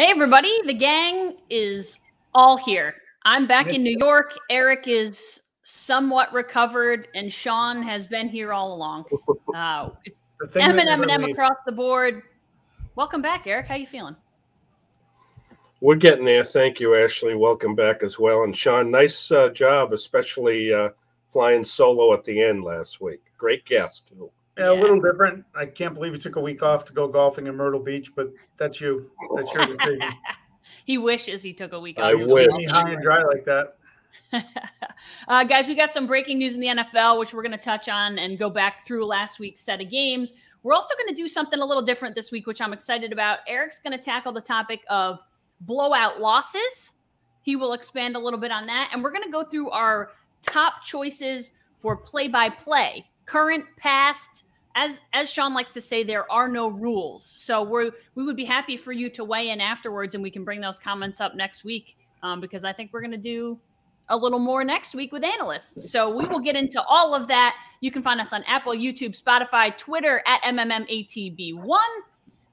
Hey, everybody. The gang is all here. I'm back in New York. Eric is somewhat recovered, and Sean has been here all along. Uh, it's M and M and M across the board. Welcome back, Eric. How you feeling? We're getting there. Thank you, Ashley. Welcome back as well. And Sean, nice uh, job, especially uh, flying solo at the end last week. Great guest, too. Yeah, a little different. I can't believe you took a week off to go golfing in Myrtle Beach, but that's you. That's your decision. he wishes he took a week off. I wish. High and dry like that. uh, guys, we got some breaking news in the NFL, which we're going to touch on and go back through last week's set of games. We're also going to do something a little different this week, which I'm excited about. Eric's going to tackle the topic of blowout losses. He will expand a little bit on that. And we're going to go through our top choices for play by play, current, past, as as Sean likes to say, there are no rules. So we're we would be happy for you to weigh in afterwards, and we can bring those comments up next week um, because I think we're going to do a little more next week with analysts. So we will get into all of that. You can find us on Apple, YouTube, Spotify, Twitter at MMMATB1.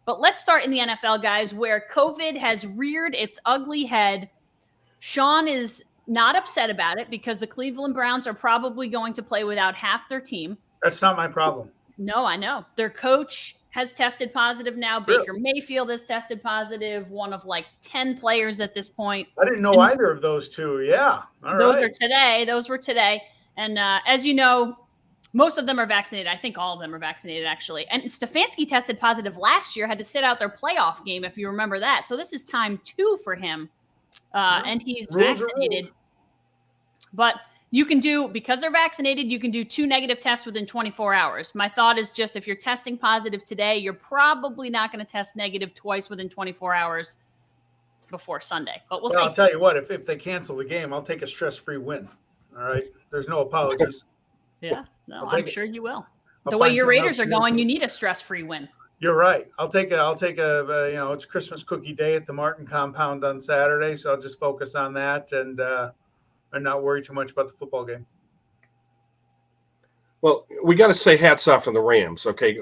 But let's start in the NFL, guys, where COVID has reared its ugly head. Sean is not upset about it because the Cleveland Browns are probably going to play without half their team. That's not my problem. No, I know. Their coach has tested positive now. Baker really? Mayfield has tested positive. One of like 10 players at this point. I didn't know and either of those two. Yeah. All those right. are today. Those were today. And uh, as you know, most of them are vaccinated. I think all of them are vaccinated, actually. And Stefanski tested positive last year, had to sit out their playoff game, if you remember that. So this is time two for him. Uh, yeah. And he's rules vaccinated. But you can do because they're vaccinated you can do two negative tests within 24 hours my thought is just if you're testing positive today you're probably not going to test negative twice within 24 hours before sunday but we'll, well see i'll tell you what if, if they cancel the game i'll take a stress-free win all right there's no apologies yeah no i'm sure you will I'll the way your raiders are going you need a stress-free win you're right. I'll take a. I'll take a, a. You know, it's Christmas cookie day at the Martin compound on Saturday, so I'll just focus on that and uh, and not worry too much about the football game. Well, we got to say hats off to the Rams. Okay.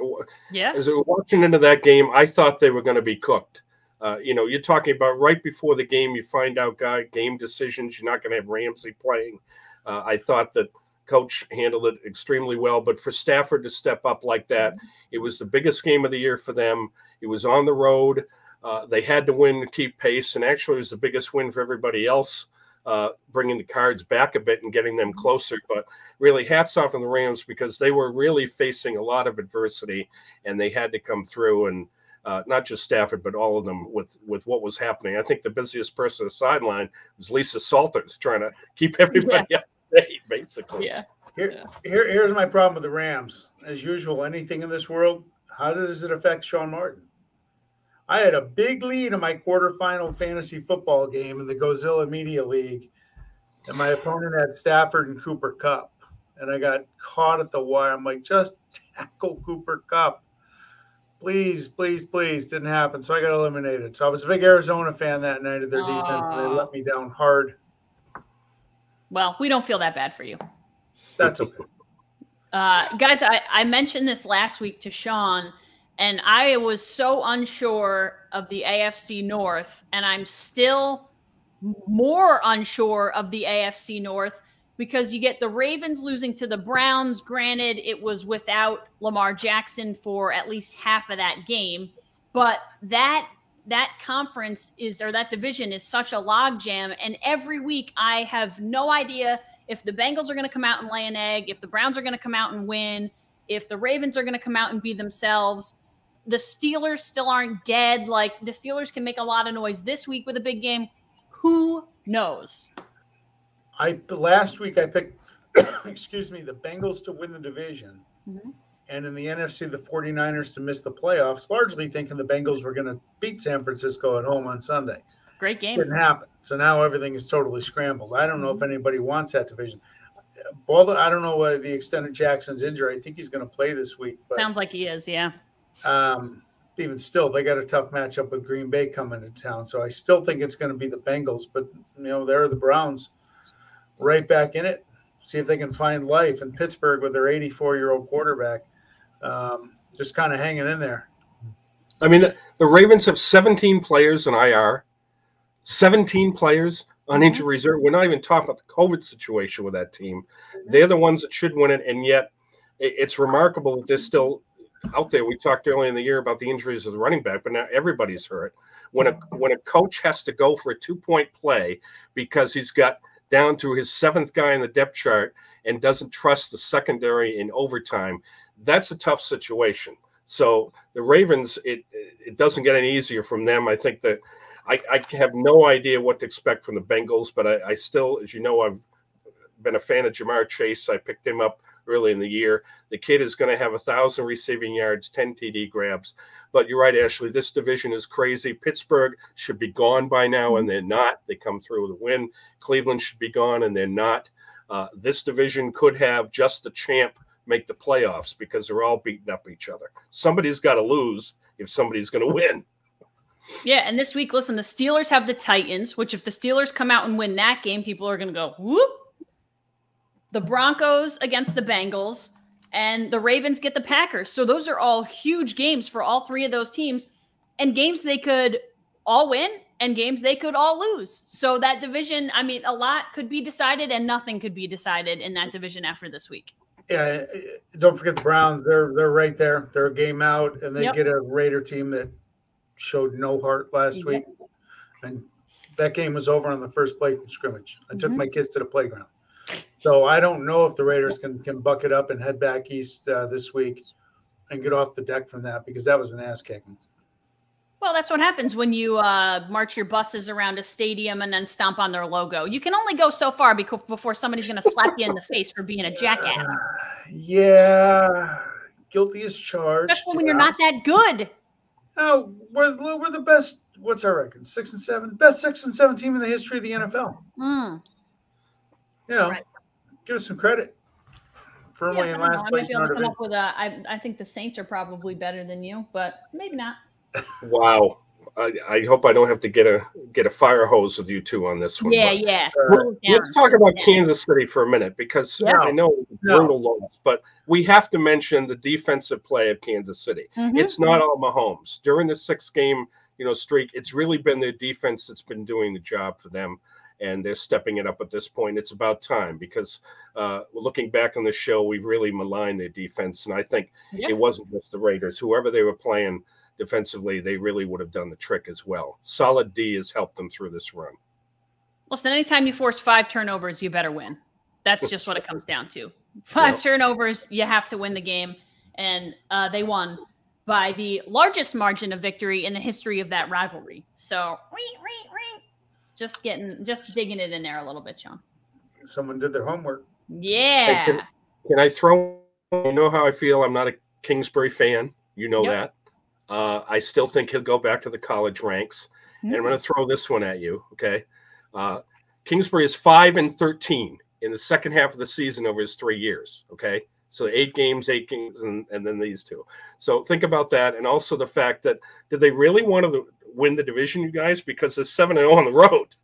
Yeah. As we watching into that game, I thought they were going to be cooked. Uh, you know, you're talking about right before the game, you find out guy game decisions. You're not going to have Ramsey playing. Uh, I thought that coach handled it extremely well, but for Stafford to step up like that, mm-hmm. it was the biggest game of the year for them. It was on the road. Uh, they had to win to keep pace, and actually, it was the biggest win for everybody else uh, bringing the cards back a bit and getting them closer. But really, hats off to the Rams because they were really facing a lot of adversity and they had to come through and. Uh, not just Stafford, but all of them with with what was happening. I think the busiest person on the sideline was Lisa Salters, trying to keep everybody yeah. up to date, basically. Yeah. Here, here, here's my problem with the Rams. As usual, anything in this world, how does it affect Sean Martin? I had a big lead in my quarterfinal fantasy football game in the Gozilla Media League, and my opponent had Stafford and Cooper Kupp. and I got caught at the wire. I'm like, just tackle Cooper Kupp. please, please, please. Didn't happen, so I got eliminated. So I was a big Arizona fan that night of their Aww. defense, and they let me down hard. Well, we don't feel that bad for you. That's okay. Uh, guys, I, I mentioned this last week to Sean and I was so unsure of the AFC North, and I'm still more unsure of the AFC North because you get the Ravens losing to the Browns. Granted, it was without Lamar Jackson for at least half of that game, but that that conference is or that division is such a logjam, and every week I have no idea if the Bengals are going to come out and lay an egg, if the Browns are going to come out and win, if the Ravens are going to come out and be themselves the Steelers still aren't dead. Like the Steelers can make a lot of noise this week with a big game. Who knows? I last week I picked excuse me, the Bengals to win the division. Mm-hmm. And in the NFC, the 49ers to miss the playoffs, largely thinking the Bengals were going to beat San Francisco at home on Sunday. Great game. Didn't happen. So now everything is totally scrambled. I don't know if mm-hmm. anybody wants that division. I don't know what the extent of Jackson's injury. I think he's going to play this week. Sounds like he is, yeah. Um, even still, they got a tough matchup with Green Bay coming to town. So I still think it's going to be the Bengals, but you know, there are the Browns right back in it. See if they can find life in Pittsburgh with their 84 year old quarterback. Um, just kind of hanging in there. I mean, the Ravens have 17 players in IR, 17 players on mm-hmm. injury reserve. We're not even talking about the COVID situation with that team. They're the ones that should win it, and yet it's remarkable that they're still out there. We talked earlier in the year about the injuries of the running back, but now everybody's hurt. When a when a coach has to go for a two point play because he's got down to his seventh guy in the depth chart and doesn't trust the secondary in overtime, that's a tough situation. So the Ravens, it it doesn't get any easier from them. I think that I, I have no idea what to expect from the Bengals, but I, I still, as you know, I've been a fan of Ja'Marr Chase. I picked him up early in the year. The kid is going to have a thousand receiving yards, 10 TD grabs. But you're right, Ashley. This division is crazy. Pittsburgh should be gone by now, and they're not. They come through with a win. Cleveland should be gone, and they're not. Uh, this division could have just the champ make the playoffs because they're all beating up each other. Somebody's got to lose if somebody's going to win. Yeah, and this week, listen, the Steelers have the Titans, which if the Steelers come out and win that game, people are going to go, whoop. The Broncos against the Bengals, and the Ravens get the Packers. So those are all huge games for all three of those teams, and games they could all win and games they could all lose. So that division, I mean, a lot could be decided and nothing could be decided in that division after this week. Yeah, don't forget the Browns. They're they're right there. They're a game out, and they yep. get a Raider team that showed no heart last yep. week, and that game was over on the first play from scrimmage. I took mm-hmm. my kids to the playground, so I don't know if the Raiders can can buck it up and head back east uh, this week and get off the deck from that because that was an ass kicking. Well, that's what happens when you uh, march your buses around a stadium and then stomp on their logo. You can only go so far before somebody's going to slap you in the face for being a jackass. Uh, yeah, guilty as charged. Especially when yeah. you're not that good. Oh, we're, we're the best. What's our record? Six and seven. Best six and seven team in the history of the NFL. Mm. You know, right. Give us some credit. Firmly yeah, in last place. I, come up with a, I, I think the Saints are probably better than you, but maybe not. Wow. I, I, hope I don't have to get a get a fire hose with you two on this one. Yeah, yeah. Uh, let's talk about yeah. Kansas City for a minute because yeah. I know brutal no. loss, but we have to mention the defensive play of Kansas City. Mm-hmm. It's not all Mahomes during the six game you know streak. It's really been their defense that's been doing the job for them, and they're stepping it up at this point. It's about time because uh, looking back on the show, we've really maligned their defense, and I think yeah. it wasn't just the Raiders. Whoever they were playing defensively, they really would have done the trick as well. Solid D has helped them through this run. Listen, anytime you force five turnovers, you better win. That's just what it comes down to. Five yeah. turnovers, you have to win the game. And uh, they won by the largest margin of victory in the history of that rivalry. So, just getting, just digging it in there a little bit, Sean. Someone did their homework. Yeah. Hey, can, can, I throw? You know how I feel. I'm not a Kingsbury fan. You know yep. that. Uh, I still think he'll go back to the college ranks. Mm-hmm. And I'm going to throw this one at you. Okay. Uh, Kingsbury is five and 13 in the second half of the season over his three years. Okay. So eight games, eight games, and, and then these two. So think about that. And also the fact that did they really want to win the division, you guys? Because it's 7 0 on the road.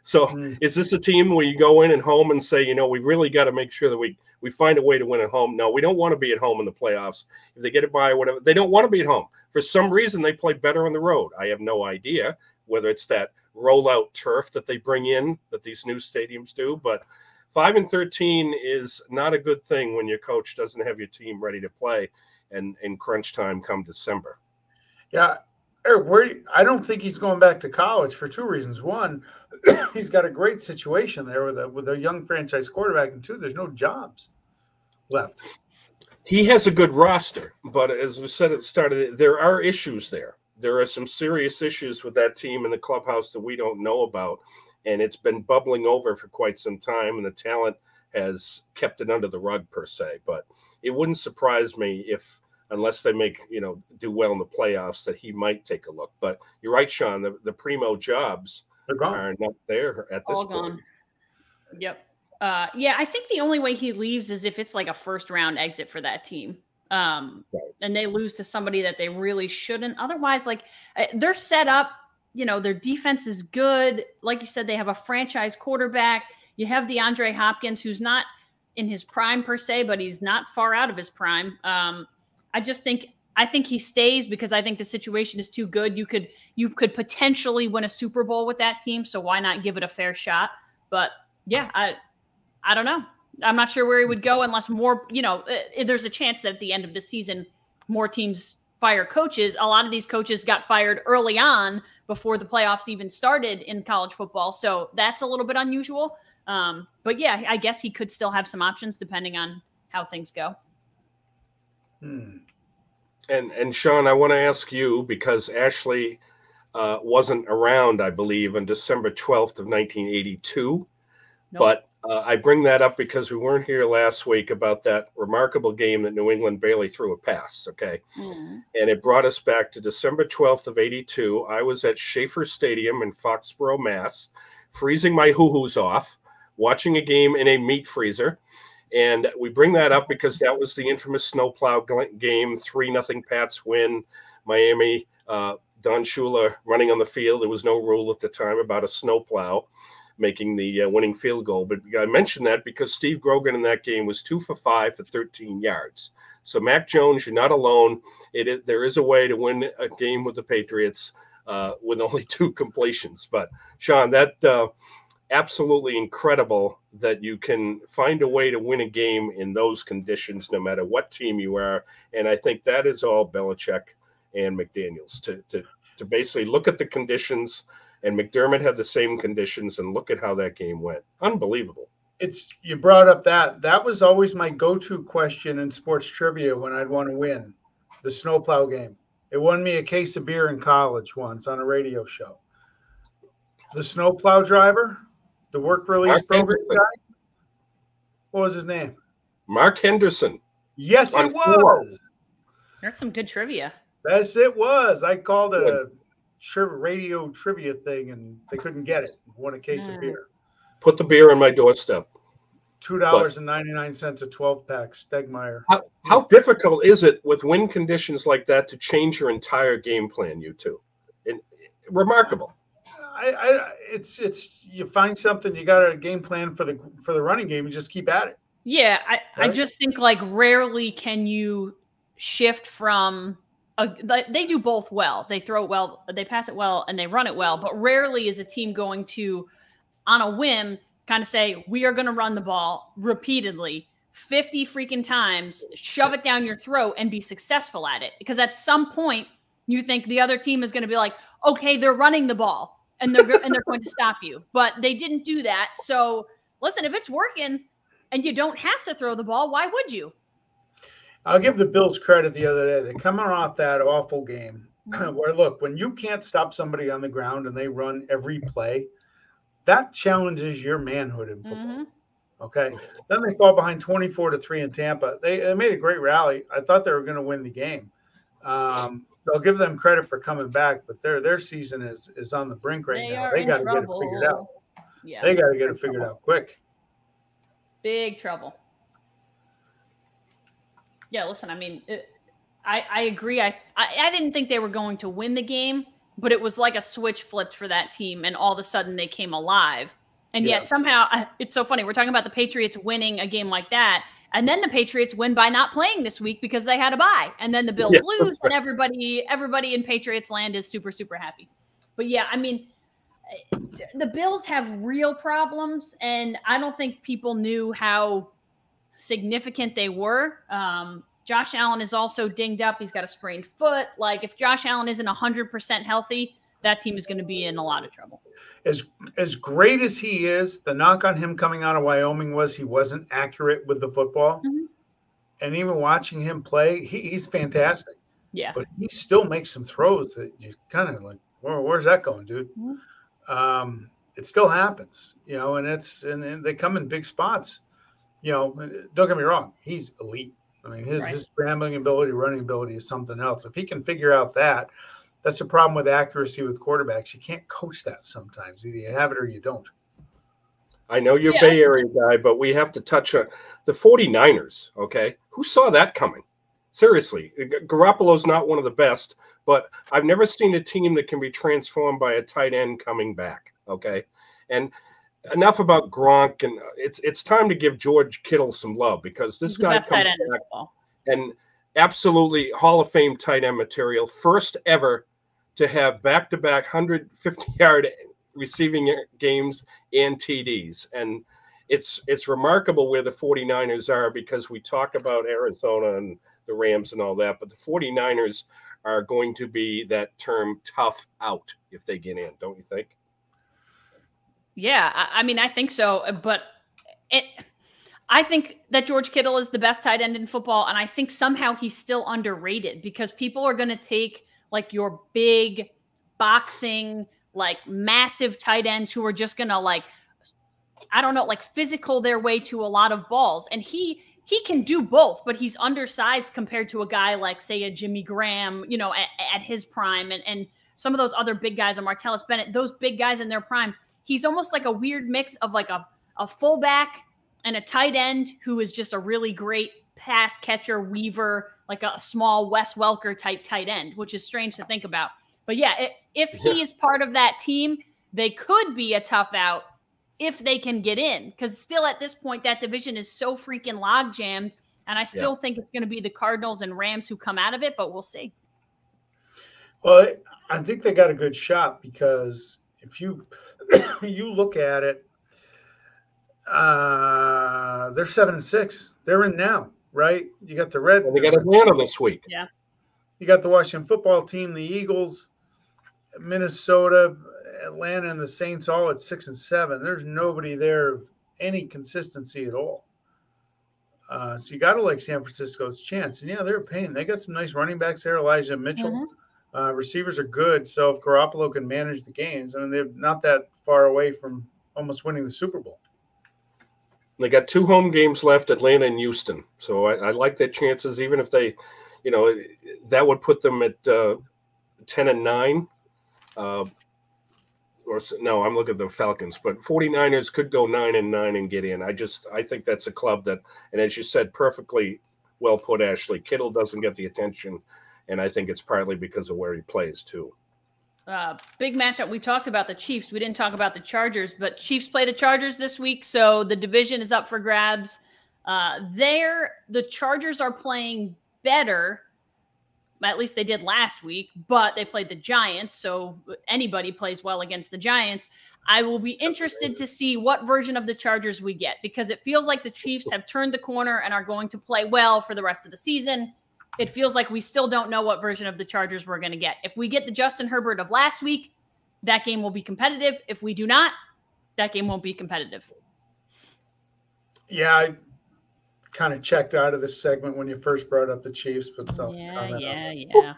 So mm-hmm. is this a team where you go in and home and say, you know, we really got to make sure that we we find a way to win at home? No, we don't want to be at home in the playoffs. If they get it by or whatever, they don't want to be at home. For some reason, they play better on the road. I have no idea whether it's that rollout turf that they bring in that these new stadiums do, but five and 13 is not a good thing when your coach doesn't have your team ready to play and in crunch time come December. Yeah. Eric, where I don't think he's going back to college for two reasons. One, he's got a great situation there with a with a young franchise quarterback, and two, there's no jobs left he has a good roster, but as we said at the start of it, there are issues there. There are some serious issues with that team in the clubhouse that we don't know about, and it's been bubbling over for quite some time, and the talent has kept it under the rug per se. But it wouldn't surprise me if, unless they make you know do well in the playoffs, that he might take a look. But you're right, Sean. The, the primo jobs are not there at this All point. Gone. Yep. Uh, yeah, I think the only way he leaves is if it's like a first round exit for that team. Um, right. and they lose to somebody that they really shouldn't. Otherwise, like uh, they're set up, you know, their defense is good. Like you said, they have a franchise quarterback. You have DeAndre Hopkins, who's not in his prime per se, but he's not far out of his prime. Um, I just think I think he stays because I think the situation is too good. You could you could potentially win a Super Bowl with that team, so why not give it a fair shot? But yeah, I I don't know. I'm not sure where he would go unless more, you know, uh, there's a chance that at the end of the season more teams fire coaches. A lot of these coaches got fired early on before the playoffs even started in college football, so that's a little bit unusual. Um, but yeah, I guess he could still have some options depending on how things go. Hmm. And and Sean, I want to ask you because Ashley uh, wasn't around, I believe, on December twelfth of nineteen eighty two, nope. but. Uh, I bring that up because we weren't here last week about that remarkable game that New England barely threw a pass. Okay. Mm. And it brought us back to December 12th of 82. I was at Schaefer Stadium in Foxborough, Mass, freezing my hoo hoos off, watching a game in a meat freezer. And we bring that up because that was the infamous snowplow game, three nothing Pats win. Miami, uh, Don Shula running on the field. There was no rule at the time about a snowplow making the uh, winning field goal. But I mentioned that because Steve Grogan in that game was two for five for 13 yards. So Mac Jones, you're not alone. It there is a way to win a game with the Patriots uh, with only two completions. But Sean, that uh, absolutely incredible that you can find a way to win a game in those conditions, no matter what team you are. And I think that is all Belichick and McDaniels to to to basically look at the conditions. And McDermott had the same conditions, and look at how that game went. Unbelievable. It's you brought up that that was always my go-to question in sports trivia when I'd want to win the snowplow game. It won me a case of beer in college once on a radio show. The snowplow driver the work release Mark program Henderson. guy. What was his name? Mark Henderson. Yes, it was. That's some good trivia. Yes, it was. I called a tri- radio trivia thing and they couldn't get it. Won a case mm. of beer. Put the beer on my doorstep. Two dollars and ninety nine cents a twelve pack. Stegmaier. How, how difficult is it with wind conditions like that to change your entire game plan? You two, and, remarkable. I, I, it's it's you find something you got a game plan for the for the running game you just keep at it. Yeah i right? i just think like rarely can you shift from a, they do both well. They throw it well they pass it well and they run it well but rarely is a team going to on a whim kind of say we are going to run the ball repeatedly 50 freaking times shove it down your throat and be successful at it. Because at some point you think the other team is going to be like okay they're running the ball and they're and they're going to stop you. But they didn't do that. So listen, if it's working and you don't have to throw the ball, why would you? I'll give the Bills credit the other day. They're coming off that awful game where look, when you can't stop somebody on the ground and they run every play, that challenges your manhood in football. Mm-hmm. Okay. Then they fall behind 24 to 3 in Tampa. They, they made a great rally. I thought they were going to win the game. Um, I'll give them credit for coming back, but their their season is is on the brink right they now. They got to get it figured out. Yeah, they got to get it figured out quick. Big trouble. Yeah, listen. I mean, it, I I agree. I, I I didn't think they were going to win the game, but it was like a switch flipped for that team, and all of a sudden they came alive. And yeah. yet somehow it's so funny. We're talking about the Patriots winning a game like that, and then the Patriots win by not playing this week because they had a bye. And then the Bills yeah, lose, right. and everybody everybody in Patriots land is super super happy. But yeah, I mean, the Bills have real problems, and I don't think people knew how significant they were. Um, Josh Allen is also dinged up; he's got a sprained foot. Like if Josh Allen isn't hundred percent healthy, that team is going to be in a lot of trouble as as great as he is, the knock on him coming out of Wyoming was he wasn't accurate with the football. Mm-hmm. And even watching him play, he, he's fantastic. Yeah. But he still makes some throws that you kind of like, Where, where's that going, dude? Mm-hmm. Um, it still happens, you know, and it's and, and, they come in big spots. You know, don't get me wrong, he's elite. I mean, his right. his scrambling ability, running ability is something else. If he can figure out that, that's a problem with accuracy with quarterbacks. You can't coach that sometimes. Either you have it or you don't. I know you're yeah. Bay Area guy, but we have to touch on the 49ers, okay? Who saw that coming? Seriously, Garoppolo's not one of the best, but I've never seen a team that can be transformed by a tight end coming back, okay? And enough about Gronk and uh, it's it's time to give George Kittle some love because this guy comes back and absolutely Hall of Fame tight end material. First ever to have back to back 150 yard receiving games and TDs. And it's it's remarkable where the 49ers are because we talk about Arizona and the Rams and all that, but the 49ers are going to be that term tough out if they get in, don't you think? Yeah, I, I mean, I think so, but it. I think that George Kittle is the best tight end in football, and I think somehow he's still underrated because people are going to take like your big boxing, like massive tight ends who are just going to like, I don't know, like physical their way to a lot of balls, and he he can do both, but he's undersized compared to a guy like, say, a Jimmy Graham, you know, at, at his prime, and and some of those other big guys, a Martellus Bennett, those big guys in their prime. He's almost like a weird mix of like a a fullback and a tight end who is just a really great pass catcher, weaver, like a small Wes Welker type tight end, which is strange to think about. But yeah, it, if he is part of that team, they could be a tough out if they can get in. Because still at this point, that division is so freaking log jammed. And I still yeah. think it's going to be the Cardinals and Rams who come out of it, but we'll see. Well, I think they got a good shot because if you you look at it, uh, they're seven and six. They're in now, right? You got the red. And they got Atlanta this week. Yeah. You got the Washington football team, the Eagles, Minnesota, Atlanta and the Saints all at six and seven. There's nobody there of any consistency at all. Uh, so you got to like San Francisco's chance. And yeah, they're paying. They got some nice running backs there. Elijah Mitchell. Mm-hmm. Uh, receivers are good. So if Garoppolo can manage the games, I mean, they're not that far away from almost winning the Super Bowl. They got two home games left, Atlanta and Houston. So I, I like their chances, even if they, you know, that would put them at uh, 10 and 9. Uh, or no, I'm looking at the Falcons, but 49ers could go nine and nine and get in. I just I think that's a club that, and as you said, perfectly well put, Ashley. Kittle doesn't get the attention, and I think it's partly because of where he plays too. Uh, big matchup. We talked about the Chiefs. We didn't talk about the Chargers, but Chiefs play the Chargers this week, so the division is up for grabs. Uh, there, the Chargers are playing better at least they did last week, but they played the Giants. So anybody plays well against the Giants. I will be interested to see what version of the Chargers we get because it feels like the Chiefs have turned the corner and are going to play well for the rest of the season. It feels like we still don't know what version of the Chargers we're going to get. If we get the Justin Herbert of last week, that game will be competitive. If we do not, that game won't be competitive. Yeah, I kind of checked out of this segment when you first brought up the Chiefs, but yeah, yeah, yeah.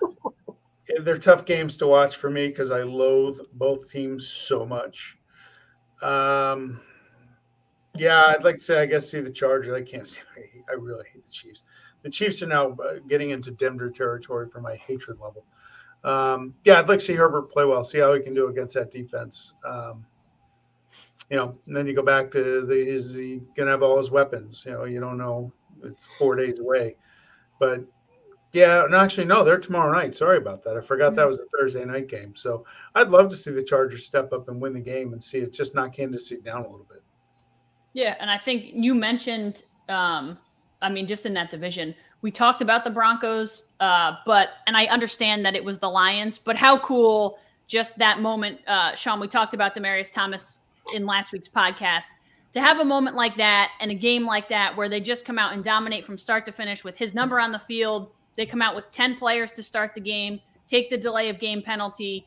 They're tough games to watch for me because I loathe both teams so much. Um, yeah, I'd like to say I guess see the Chargers. I can't see. I really hate the Chiefs. The Chiefs are now uh, getting into Denver territory for my hatred level. Um, yeah, I'd like to see Herbert play well, see how he can do against that defense. Um, you know, and then you go back to the is he gonna have all his weapons? You know, you don't know. It's four days away, but yeah, and actually no, they're tomorrow night. Sorry about that. I forgot that mm-hmm. was a Thursday night game. So I'd love to see the Chargers step up and win the game and see it just knock Kansas City down a little bit. Yeah, and I think you mentioned, um, I mean, just in that division, we talked about the Broncos, uh, but and I understand that it was the Lions, but how cool just that moment, uh, Sean. We talked about Demaryius Thomas in last week's podcast to have a moment like that and a game like that where they just come out and dominate from start to finish with his number on the field. They come out with 10 players to start the game, take the delay of game penalty.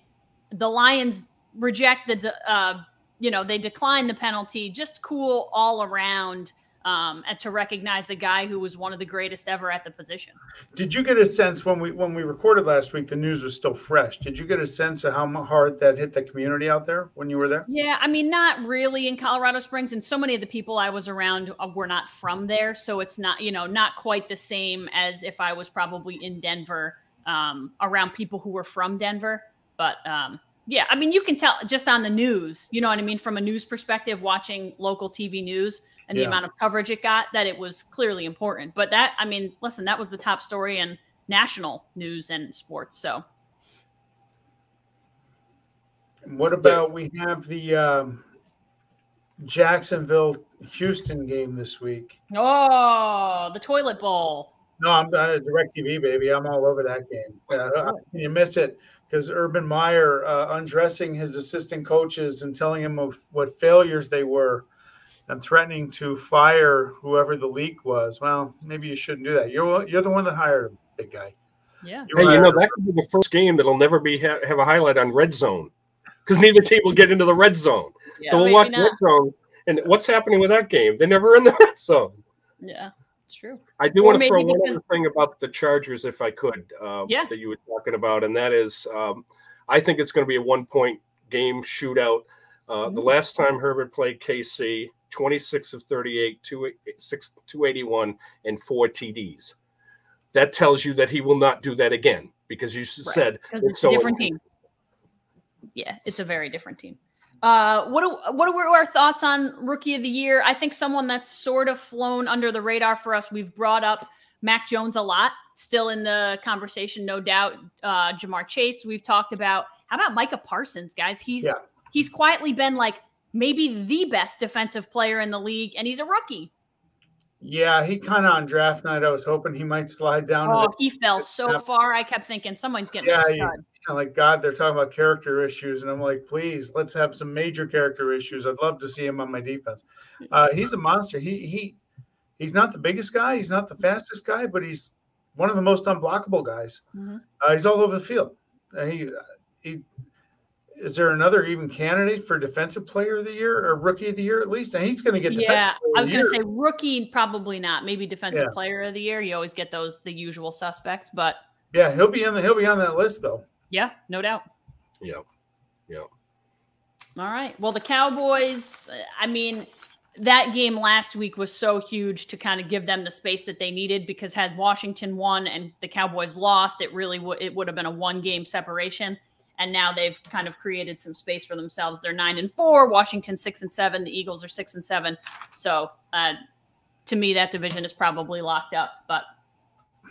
The Lions reject the, uh, you know, they decline the penalty. Just cool all around um, and to recognize a guy who was one of the greatest ever at the position. Did you get a sense when we when we recorded last week? The news was still fresh. Did you get a sense of how hard that hit the community out there when you were there? Yeah, I mean, not really in Colorado Springs, and so many of the people I was around uh, were not from there, so it's not you know not quite the same as if I was probably in Denver um, around people who were from Denver, but. Um, yeah, I mean, you can tell just on the news, you know what I mean? From a news perspective, watching local TV news, and yeah. the amount of coverage it got that it was clearly important. But that, I mean, listen, that was the top story in national news and sports. So, what about we have the um, Jacksonville Houston game this week? Oh, the toilet bowl. No, I'm uh, DirecTV, baby. I'm all over that game. Uh, you miss it because Urban Meyer uh, undressing his assistant coaches and telling him of what failures they were and threatening to fire whoever the leak was. Well, maybe you shouldn't do that. You're you're the one that hired him, big guy. Yeah. hey, you know that could be the first game that'll never be ha- have a highlight on red zone because neither team will get into the red zone. Yeah, so we'll watch not. red zone. And what's happening with that game? They're never in the red zone. Yeah, it's true. I do or want to throw one other thing about the Chargers, if I could, uh, yeah. that you were talking about, and that is, um, I think it's going to be a one-point game shootout. Uh, mm-hmm. The last time Herbert played KC, 26 of 38, 281, and four TDs. That tells you that he will not do that again because you right. said it's, it's so a different team. Yeah, it's a very different team. Uh, what are, what are our thoughts on rookie of the year? I think someone that's sort of flown under the radar for us. We've brought up Mac Jones a lot, still in the conversation, no doubt. Uh, Ja'Marr Chase, we've talked about. How about Micah Parsons, guys? He's yeah. he's quietly been like maybe the best defensive player in the league, and he's a rookie. Yeah, he kind of on draft night. I was hoping he might slide down. Oh, the, he fell so far. I kept thinking someone's getting yeah, stud. like God, they're talking about character issues, and I'm like, please, let's have some major character issues. I'd love to see him on my defense. Uh, he's a monster. He he he's not the biggest guy. He's not the fastest guy, but he's one of the most unblockable guys. Mm-hmm. Uh, he's all over the field. Uh, he he is there another even candidate for defensive player of the year or rookie of the year at least? And he's going to get yeah. I was going to say rookie, probably not. Maybe defensive yeah. player of the year. You always get those the usual suspects, but yeah, he'll be in the he'll be on that list though. Yeah, no doubt. Yeah, yeah. All right. Well, the Cowboys. I mean, that game last week was so huge to kind of give them the space that they needed because had Washington won and the Cowboys lost, it really would it would have been a one game separation and now they've kind of created some space for themselves. They're nine and four, Washington six and seven, the Eagles are six and seven. So uh, to me, that division is probably locked up, but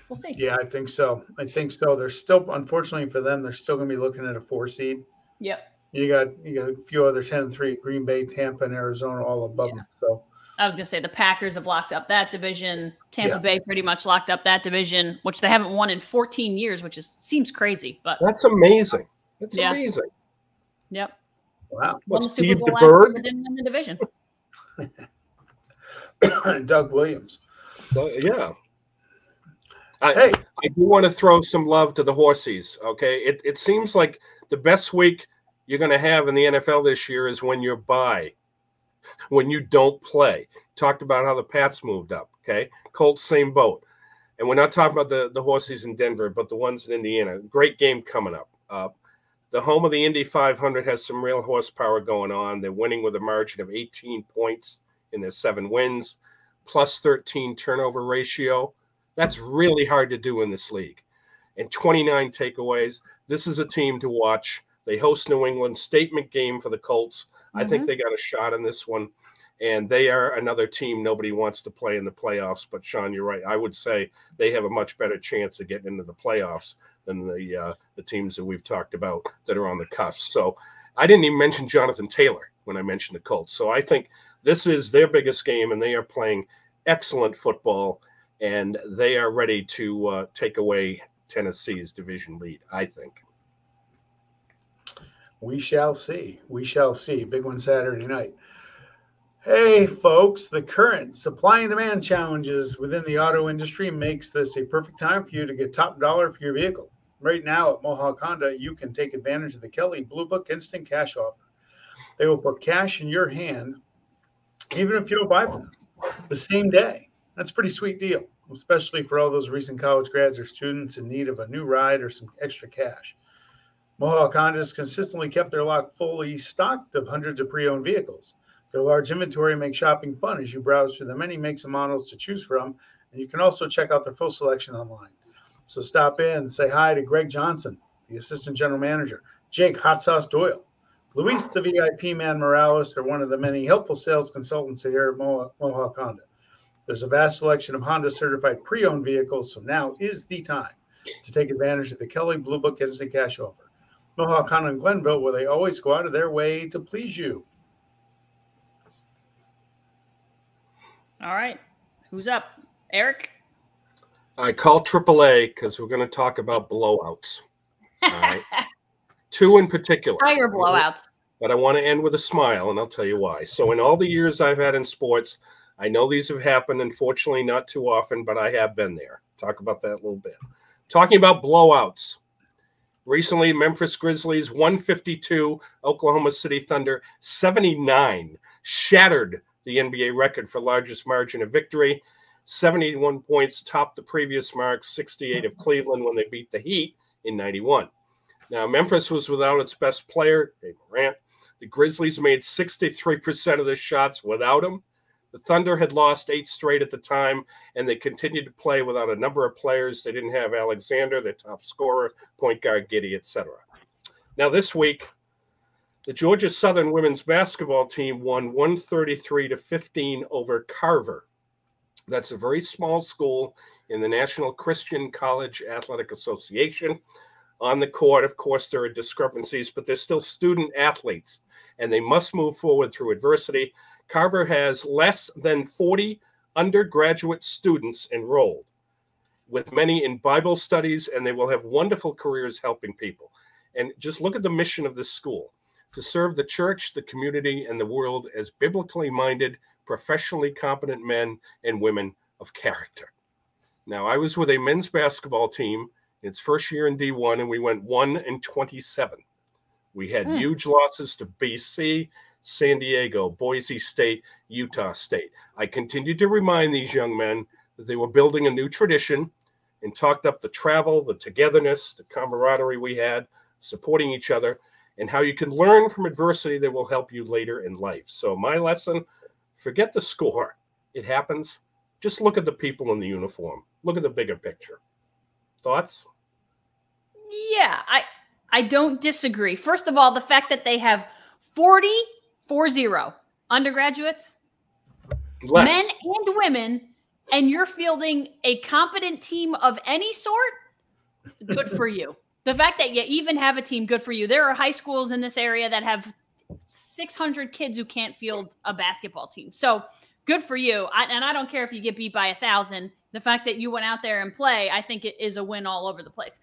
we'll see. Yeah, I think so. I think so. They're still, unfortunately for them, they're still going to be looking at a four seed. Yep. You got you got a few other ten and three, Green Bay, Tampa, and Arizona all above yeah. them. So. I was going to say the Packers have locked up that division. Tampa yeah. Bay pretty much locked up that division, which they haven't won in 14 years, which is seems crazy. But that's amazing. It's yeah. amazing. Yep. Wow. Won the Super Bowl last didn't win the division. Doug Williams. Uh, yeah. I, hey, I do want to throw some love to the horsies. Okay, it it seems like the best week you're going to have in the NFL this year is when you're by, when you don't play. Talked about how the Pats moved up. Okay, Colts same boat, and we're not talking about the the horsies in Denver, but the ones in Indiana. Great game coming up. Uh, the home of the Indy 500 has some real horsepower going on. They're winning with a margin of 18 points in their seven wins, plus 13 turnover ratio. That's really hard to do in this league. And 29 takeaways. This is a team to watch. They host New England statement game for the Colts. Mm-hmm. I think mm-hmm. they got a shot in this one. And they are another team nobody wants to play in the playoffs. But Sean, you're right. I would say they have a much better chance of getting into the playoffs than the uh, the teams that we've talked about that are on the cusp. So I didn't even mention Jonathan Taylor when I mentioned the Colts. So I think this is their biggest game, and they are playing excellent football, and they are ready to uh, take away Tennessee's division lead. I think. We shall see. We shall see. Big one Saturday night. Hey, folks, the current supply and demand challenges within the auto industry makes this a perfect time for you to get top dollar for your vehicle. Right now at Mohawk Honda, you can take advantage of the Kelley Blue Book Instant Cash Offer. They will put cash in your hand, even if you don't buy from them, the same day. That's a pretty sweet deal, especially for all those recent college grads or students in need of a new ride or some extra cash. Mohawk Honda has consistently kept their lot fully stocked of hundreds of pre owned vehicles. Their large inventory makes shopping fun as you browse through the many makes and models to choose from. And you can also check out their full selection online. So stop in and say hi to Greg Johnson, the assistant general manager, Jake Hot Sauce Doyle, Luis, the VIP man Morales, are one of the many helpful sales consultants here at Mohawk Honda. There's a vast selection of Honda certified pre owned vehicles, so now is the time to take advantage of the Kelley Blue Book Instant Cash offer. Mohawk Honda in Glenville, where they always go out of their way to please you. All right. Who's up? Eric? I call AAA because we're going to talk about blowouts. All right. Two in particular. Fire blowouts. But I want to end with a smile, and I'll tell you why. So, in all the years I've had in sports, I know these have happened, unfortunately, not too often, but I have been there. Talk about that a little bit. Talking about blowouts. Recently, Memphis Grizzlies 152, Oklahoma City Thunder 79, shattered the NBA record for largest margin of victory. 71 points topped the previous mark, 68 of Cleveland when they beat the Heat in 91. Now, Memphis was without its best player, Dave Morant. The Grizzlies made 63% of the shots without him. The Thunder had lost eight straight at the time, and they continued to play without a number of players. They didn't have Alexander, their top scorer, point guard Giddey, etc. Now, this week, the Georgia Southern women's basketball team won 133 to 15 over Carver. That's a very small school in the National Christian College Athletic Association. On the court, of course, there are discrepancies, but they're still student athletes and they must move forward through adversity. Carver has less than 40 undergraduate students enrolled, with many in Bible studies, and they will have wonderful careers helping people. And just look at the mission of this school to serve the church, the community, and the world as biblically minded, professionally competent men and women of character. Now, I was with a men's basketball team its first year in D1, and we went 1 and 27. We had mm. huge losses to BC, San Diego, Boise State, Utah State. I continued to remind these young men that they were building a new tradition and talked up the travel, the togetherness, the camaraderie we had, supporting each other, and how you can learn from adversity that will help you later in life. So, my lesson forget the score. It happens. Just look at the people in the uniform, look at the bigger picture. Thoughts? Yeah, I I don't disagree. First of all, the fact that they have 40 40 undergraduates, Less. men and women, and you're fielding a competent team of any sort, good for you. The fact that you even have a team, good for you. There are high schools in this area that have 600 kids who can't field a basketball team. So good for you. I, and I don't care if you get beat by a thousand. The fact that you went out there and play, I think it is a win all over the place.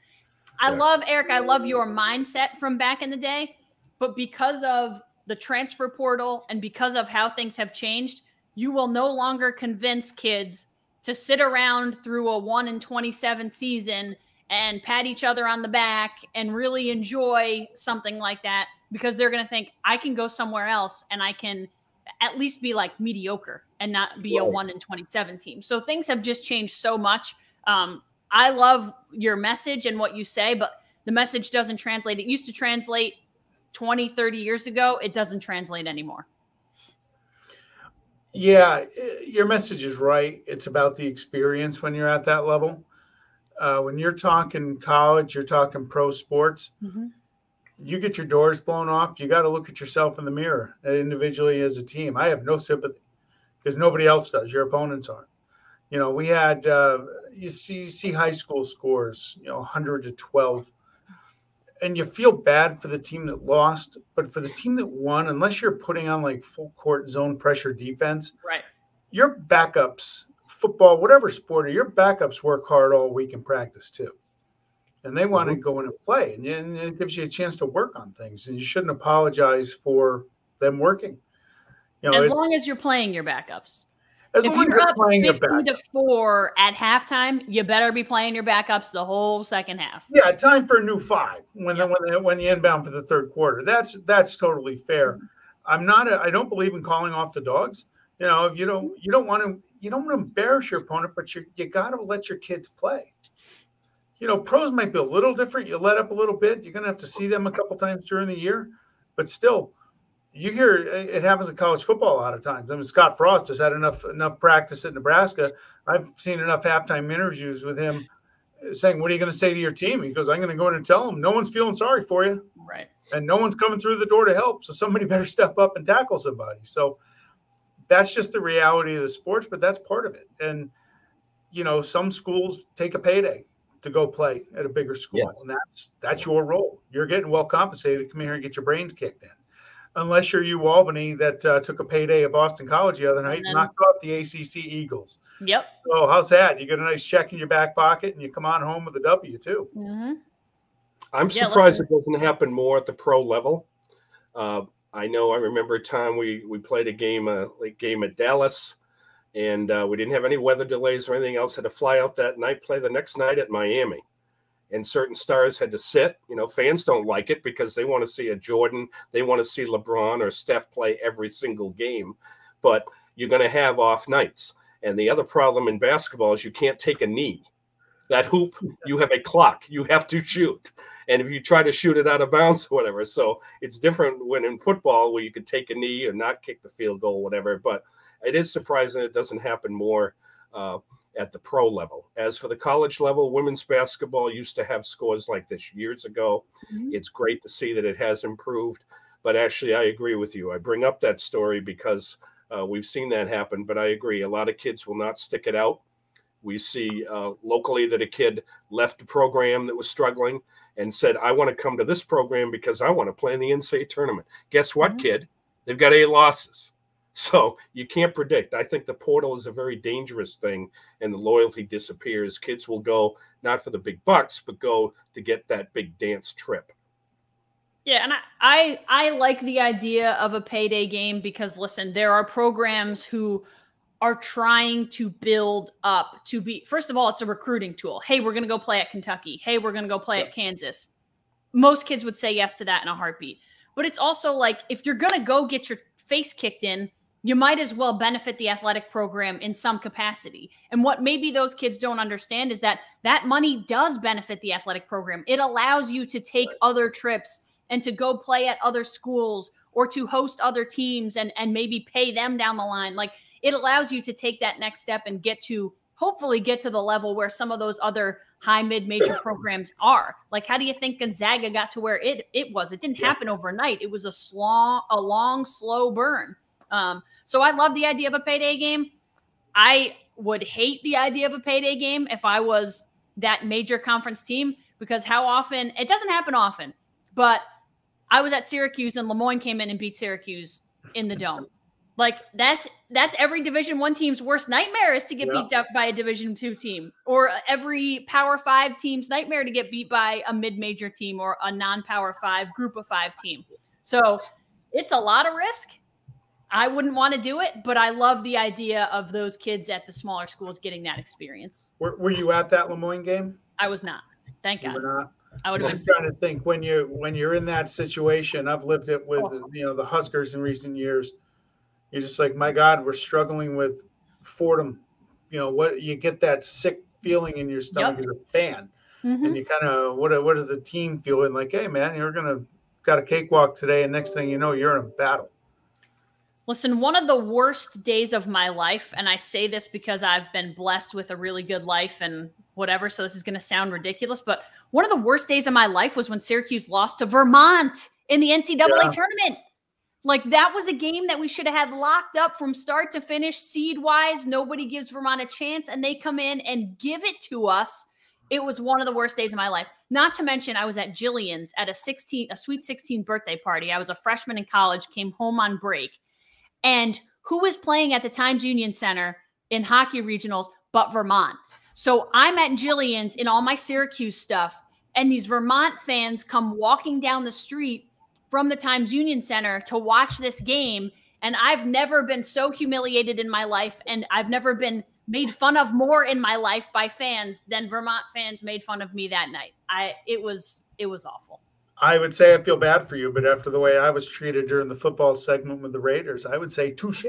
I love Eric. I love your mindset from back in the day, but because of the transfer portal and because of how things have changed, you will no longer convince kids to sit around through a 1 in 27 season and pat each other on the back and really enjoy something like that because they're going to think I can go somewhere else and I can at least be like mediocre and not be right. a 1 in 27 team. So things have just changed so much. Um, I love your message and what you say, but the message doesn't translate. It used to translate 20, 30 years ago. It doesn't translate anymore. Yeah, your message is right. It's about the experience when you're at that level. Uh, when you're talking college, you're talking pro sports. Mm-hmm. You get your doors blown off. You got to look at yourself in the mirror individually as a team. I have no sympathy because nobody else does. Your opponents aren't. You know, we had uh, you see, you see high school scores, you know, 100 to 12, and you feel bad for the team that lost, but for the team that won, unless you're putting on like full court zone pressure defense, right? Your backups, football, whatever sport, or your backups work hard all week in practice too, and they want mm-hmm. to go in and play, and it gives you a chance to work on things, and you shouldn't apologize for them working. You know, as long as you're playing your backups. As if you're up 50 to 4 at halftime, you better be playing your backups the whole second half. Yeah, time for a new five when yeah. when when you inbound for the third quarter. That's that's totally fair. Mm-hmm. I'm not a, I don't believe in calling off the dogs. You know, if you don't you don't want to you don't want to embarrass your opponent, but you you got to let your kids play. You know, pros might be a little different. You let up a little bit. You're going to have to see them a couple times during the year, but still, you hear it happens in college football a lot of times. I mean, Scott Frost has had enough enough practice at Nebraska. I've seen enough halftime interviews with him uh, saying, "What are you going to say to your team?" He goes, "I'm going to go in and tell them no one's feeling sorry for you, right? And no one's coming through the door to help. So somebody better step up and tackle somebody." So that's just the reality of the sports, but that's part of it. And you know, some schools take a payday to go play at a bigger school, yes. and that's that's your role. You're getting well compensated to come here and get your brains kicked in. unless you're U Albany that uh, took a payday at Boston College the other night and, then, knocked off the ACC Eagles. Yep. So how's that? You get a nice check in your back pocket and you come on home with a W too. Mm-hmm. I'm Yeah, surprised it doesn't happen more at the pro level. Uh, I know I remember a time we we played a game a like game at Dallas, and uh, we didn't have any weather delays or anything else. Had to fly out that night, play the next night at Miami, and certain stars had to sit. You know, fans don't like it because they want to see a Jordan, they want to see LeBron or Steph play every single game, but you're going to have off nights. And the other problem in basketball is you can't take a knee. That hoop, you have a clock. You have to shoot. And if you try to shoot it out of bounds or whatever, so it's different when in football where you could take a knee or not kick the field goal, whatever. But it is surprising it doesn't happen more uh, at the pro level. As for the college level, women's basketball used to have scores like this years ago. Mhm. It's great to see that it has improved. But actually, I agree with you. I bring up that story because uh, we've seen that happen. But I agree, a lot of kids will not stick it out. We see uh, locally that a kid left a program that was struggling and said, I want to come to this program because I want to play in the NCAA tournament. Guess what, Mhm. kid? They've got eight losses. So you can't predict. I think the portal is a very dangerous thing and the loyalty disappears. Kids will go not for the big bucks, but go to get that big dance trip. Yeah, and I, I I like the idea of a payday game because listen, there are programs who are trying to build up to be first of all, it's a recruiting tool. Hey, we're gonna go play at Kentucky. Hey, we're gonna go play at Kansas. Most kids would say yes to that in a heartbeat. But it's also like if you're gonna go get your face kicked in, you might as well benefit the athletic program in some capacity. And what maybe those kids don't understand is that that money does benefit the athletic program. It allows you to take other trips and to go play at other schools or to host other teams and and maybe pay them down the line. Like it allows you to take that next step and get to hopefully get to the level where some of those other high mid major programs are. Like how do you think Gonzaga got to where it it was? It didn't happen overnight. It was a slow a long slow burn. Um so I love the idea of a payday game. I would hate the idea of a payday game if I was that major conference team because how often it doesn't happen often, but I was at Syracuse and Le Moyne came in and beat Syracuse in the dome. Like that's that's every Division One team's worst nightmare is to get Yeah. beat up by a Division Two team, or every Power Five team's nightmare to get beat by a mid-major team or a non-Power Five Group of Five team. So it's a lot of risk. I wouldn't want to do it, but I love the idea of those kids at the smaller schools getting that experience. Were, were you at that Le Moyne game? I was not. Thank You God. not. I would have been. trying to think when you when you're in that situation. I've lived it with Oh. you know the Huskers in recent years. You're just like, my God, we're struggling with Fordham. You know what? You get that sick feeling in your stomach Yep. as a fan, Mhm. and you kind of what what does the team feel? And like, hey man, you're gonna got a cakewalk today, and next thing you know, you're in a battle. Listen, one of the worst days of my life, and I say this because I've been blessed with a really good life and whatever, so this is going to sound ridiculous, but one of the worst days of my life was when Syracuse lost to Vermont in the NCAA Yeah. tournament. Like that was a game that we should have had locked up from start to finish, seed wise. Nobody gives Vermont a chance, and they come in and give it to us. It was one of the worst days of my life. Not to mention, I was at Jillian's at a 16, a sweet 16 birthday party. I was a freshman in college, came home on break. And who was playing at the Times Union Center in hockey regionals but Vermont? So I'm at Jillian's in all my Syracuse stuff, and these Vermont fans come walking down the street from the Times Union Center to watch this game. And I've never been so humiliated in my life, and I've never been made fun of more in my life by fans than Vermont fans made fun of me that night. I it was it was awful. I would say I feel bad for you, but after the way I was treated during the football segment with the Raiders, I would say touche.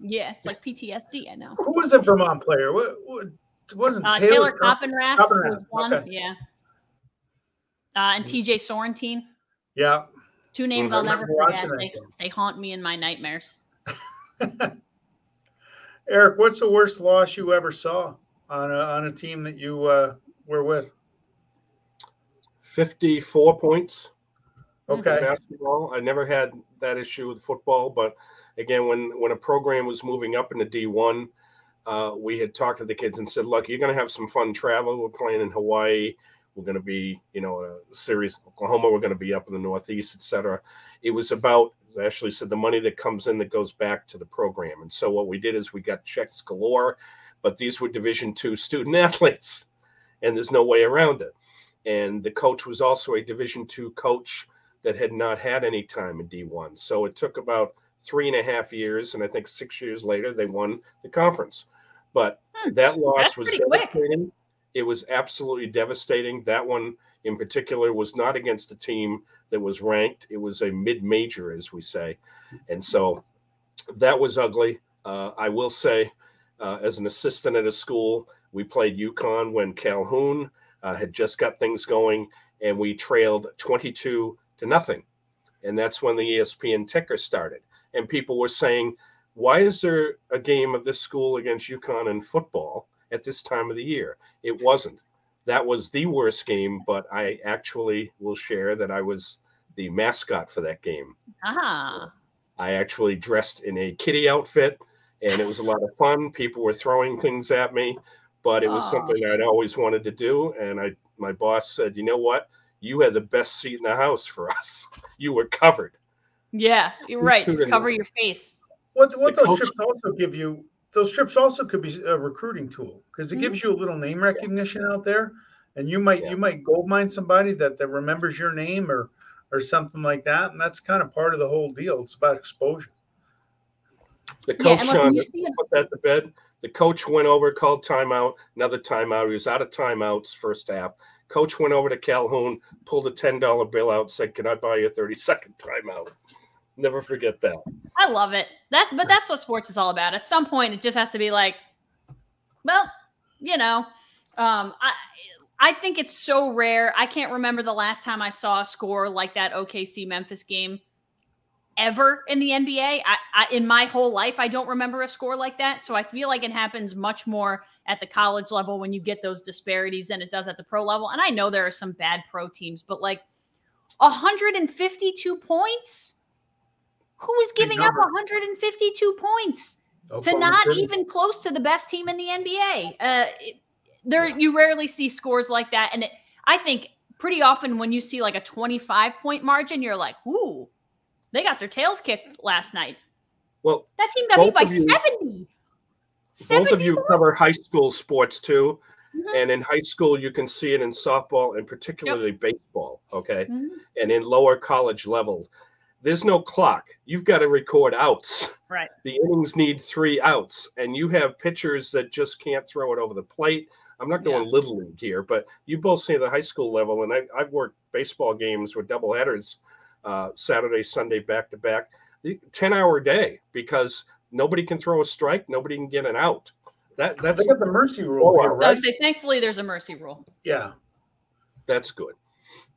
Yeah, it's like PTSD. I know. Who was a Vermont player? What, what it wasn't Uh, Taylor, Taylor Cop- Coppenrath, Coppenrath, was one. okay. Yeah. Uh, and TJ Sorrentine. Yeah. Two names. I'll never forget. They, they haunt me in my nightmares. Eric, what's the worst loss you ever saw on a on a team that you uh, were with? 54 points. Okay. basketball. I never had that issue with football, but again, when when a program was moving up into D one, uh, we had talked to the kids and said, "Look, you're going to have some fun travel. We're playing in Hawaii. We're going to be, you know, a series in Oklahoma. We're going to be up in the Northeast, etc. It was about Ashley said the money that comes in that goes back to the program. And so what we did is we got checks galore, but these were Division two student athletes, and there's no way around it. And the coach was also a Division two coach that had not had any time in D1. So it took about three and a half years, and I think six years later they won the conference. But hmm, that loss was devastating. Quick. It was absolutely devastating. That one in particular was not against a team that was ranked. It was a mid-major, as we say, and so that was ugly. Uh, I will say, uh, as an assistant at a school, we played UConn when Calhoun uh, had just got things going, and we trailed 22 to nothing, and that's when the ESPN ticker started and people were saying, why is there a game of this school against UConn in football at this time of the year? It wasn't. That was the worst game, but I actually will share that I was the mascot for that game. Ah. I actually dressed in a kitty outfit and it was a lot of fun. People were throwing things at me, but it was something I'd always wanted to do. And I my boss said, you know what? You had the best seat in the house for us. You were covered. Yeah, you're right. Cover your face. What what those trips also give you? Those trips also could be a recruiting tool because it mm-hmm. gives you a little name recognition yeah. out there, and you might yeah. you might gold mine somebody that that remembers your name or or something like that, and that's kind of part of the whole deal. It's about exposure. The coach yeah, Sean put that to bed. The coach went over, called timeout, another timeout. He was out of timeouts first half. Coach went over to Calhoun, pulled a ten dollar bill out, said, "Can I buy you a thirty second timeout?" Never forget that. I love it. That, but that's what sports is all about. At some point, it just has to be like, well, you know, um, I I think it's so rare. I can't remember the last time I saw a score like that OKC Memphis game ever in the NBA. I, I, in my whole life, I don't remember a score like that. So I feel like it happens much more at the college level when you get those disparities than it does at the pro level. And I know there are some bad pro teams, but like 152 points who is giving up 152 points to not even close to the best team in the NBA? Uh, there, yeah. you rarely see scores like that, and it, I think pretty often when you see like a 25 point margin, you're like, "Ooh, they got their tails kicked last night." Well, that team got beat by you, 70. Both of you cover high school sports too. Mm-hmm. And in high school, you can see it in softball and particularly yep. baseball. Okay. Mm-hmm. And in lower college level, there's no clock. You've got to record outs. Right. The innings need three outs, and you have pitchers that just can't throw it over the plate. I'm not going yeah. little league here, but you both see the high school level, and I, have worked baseball games with double headers, uh, Saturday, Sunday, back to back, the 10 hour day because nobody can throw a strike, nobody can get an out. That that's the mercy rule. Oh, here, right? I would say thankfully there's a mercy rule. Yeah, that's good.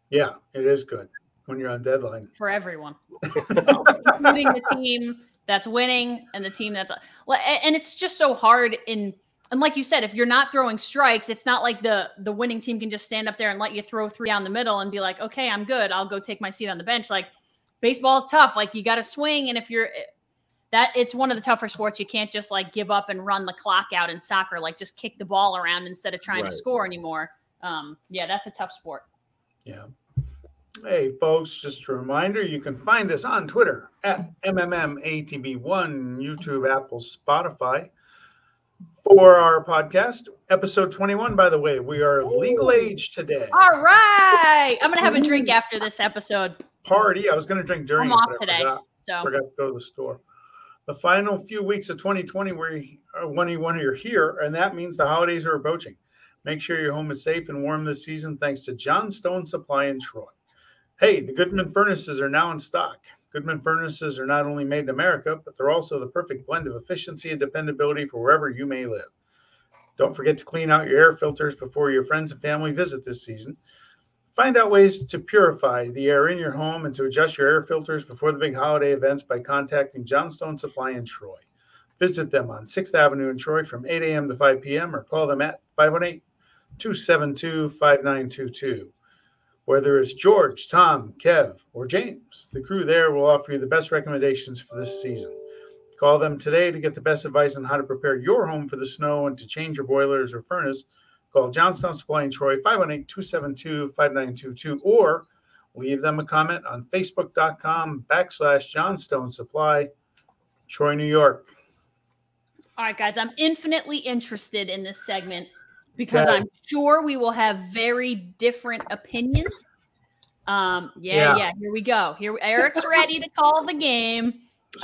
Yeah, it is good when you're on deadline for everyone, including the team that's winning and the team that's well, and it's just so hard in. And like you said, if you're not throwing strikes, it's not like the the winning team can just stand up there and let you throw three down the middle and be like, okay, I'm good. I'll go take my seat on the bench. Like baseball is tough. Like you got to swing, and if you're that, it's one of the tougher sports. You can't just like give up and run the clock out in soccer. Like just kick the ball around instead of trying right. to score anymore. Um, yeah, that's a tough sport. Yeah. Hey, folks, just a reminder you can find us on Twitter at MMMATB1, YouTube, Apple, Spotify. For our podcast, episode 21, by the way, we are of legal age today. All right. I'm going to have a drink after this episode. Party. I was going to drink during I'm off today. Forgot, so forgot to go to the store. The final few weeks of 2020, where uh, when you're here, and that means the holidays are approaching. Make sure your home is safe and warm this season thanks to Johnstone Supply in Troy. Hey, the Goodman furnaces are now in stock. Goodman furnaces are not only made in America, but they're also the perfect blend of efficiency and dependability for wherever you may live. Don't forget to clean out your air filters before your friends and family visit this season. Find out ways to purify the air in your home and to adjust your air filters before the big holiday events by contacting Johnstone Supply in Troy. Visit them on 6th Avenue in Troy from 8 a.m. to 5 p.m. or call them at 518 272 5922. Whether it's George, Tom, Kev, or James, the crew there will offer you the best recommendations for this season. Call them today to get the best advice on how to prepare your home for the snow and to change your boilers or furnace. Call Johnstone Supply in Troy 518 272 5922 or leave them a comment on facebook.com backslash Johnstone Supply, Troy, New York. All right, guys, I'm infinitely interested in this segment because I'm sure we will have very different opinions. Um, yeah, yeah, yeah, here we go. Here Eric's ready to call the game.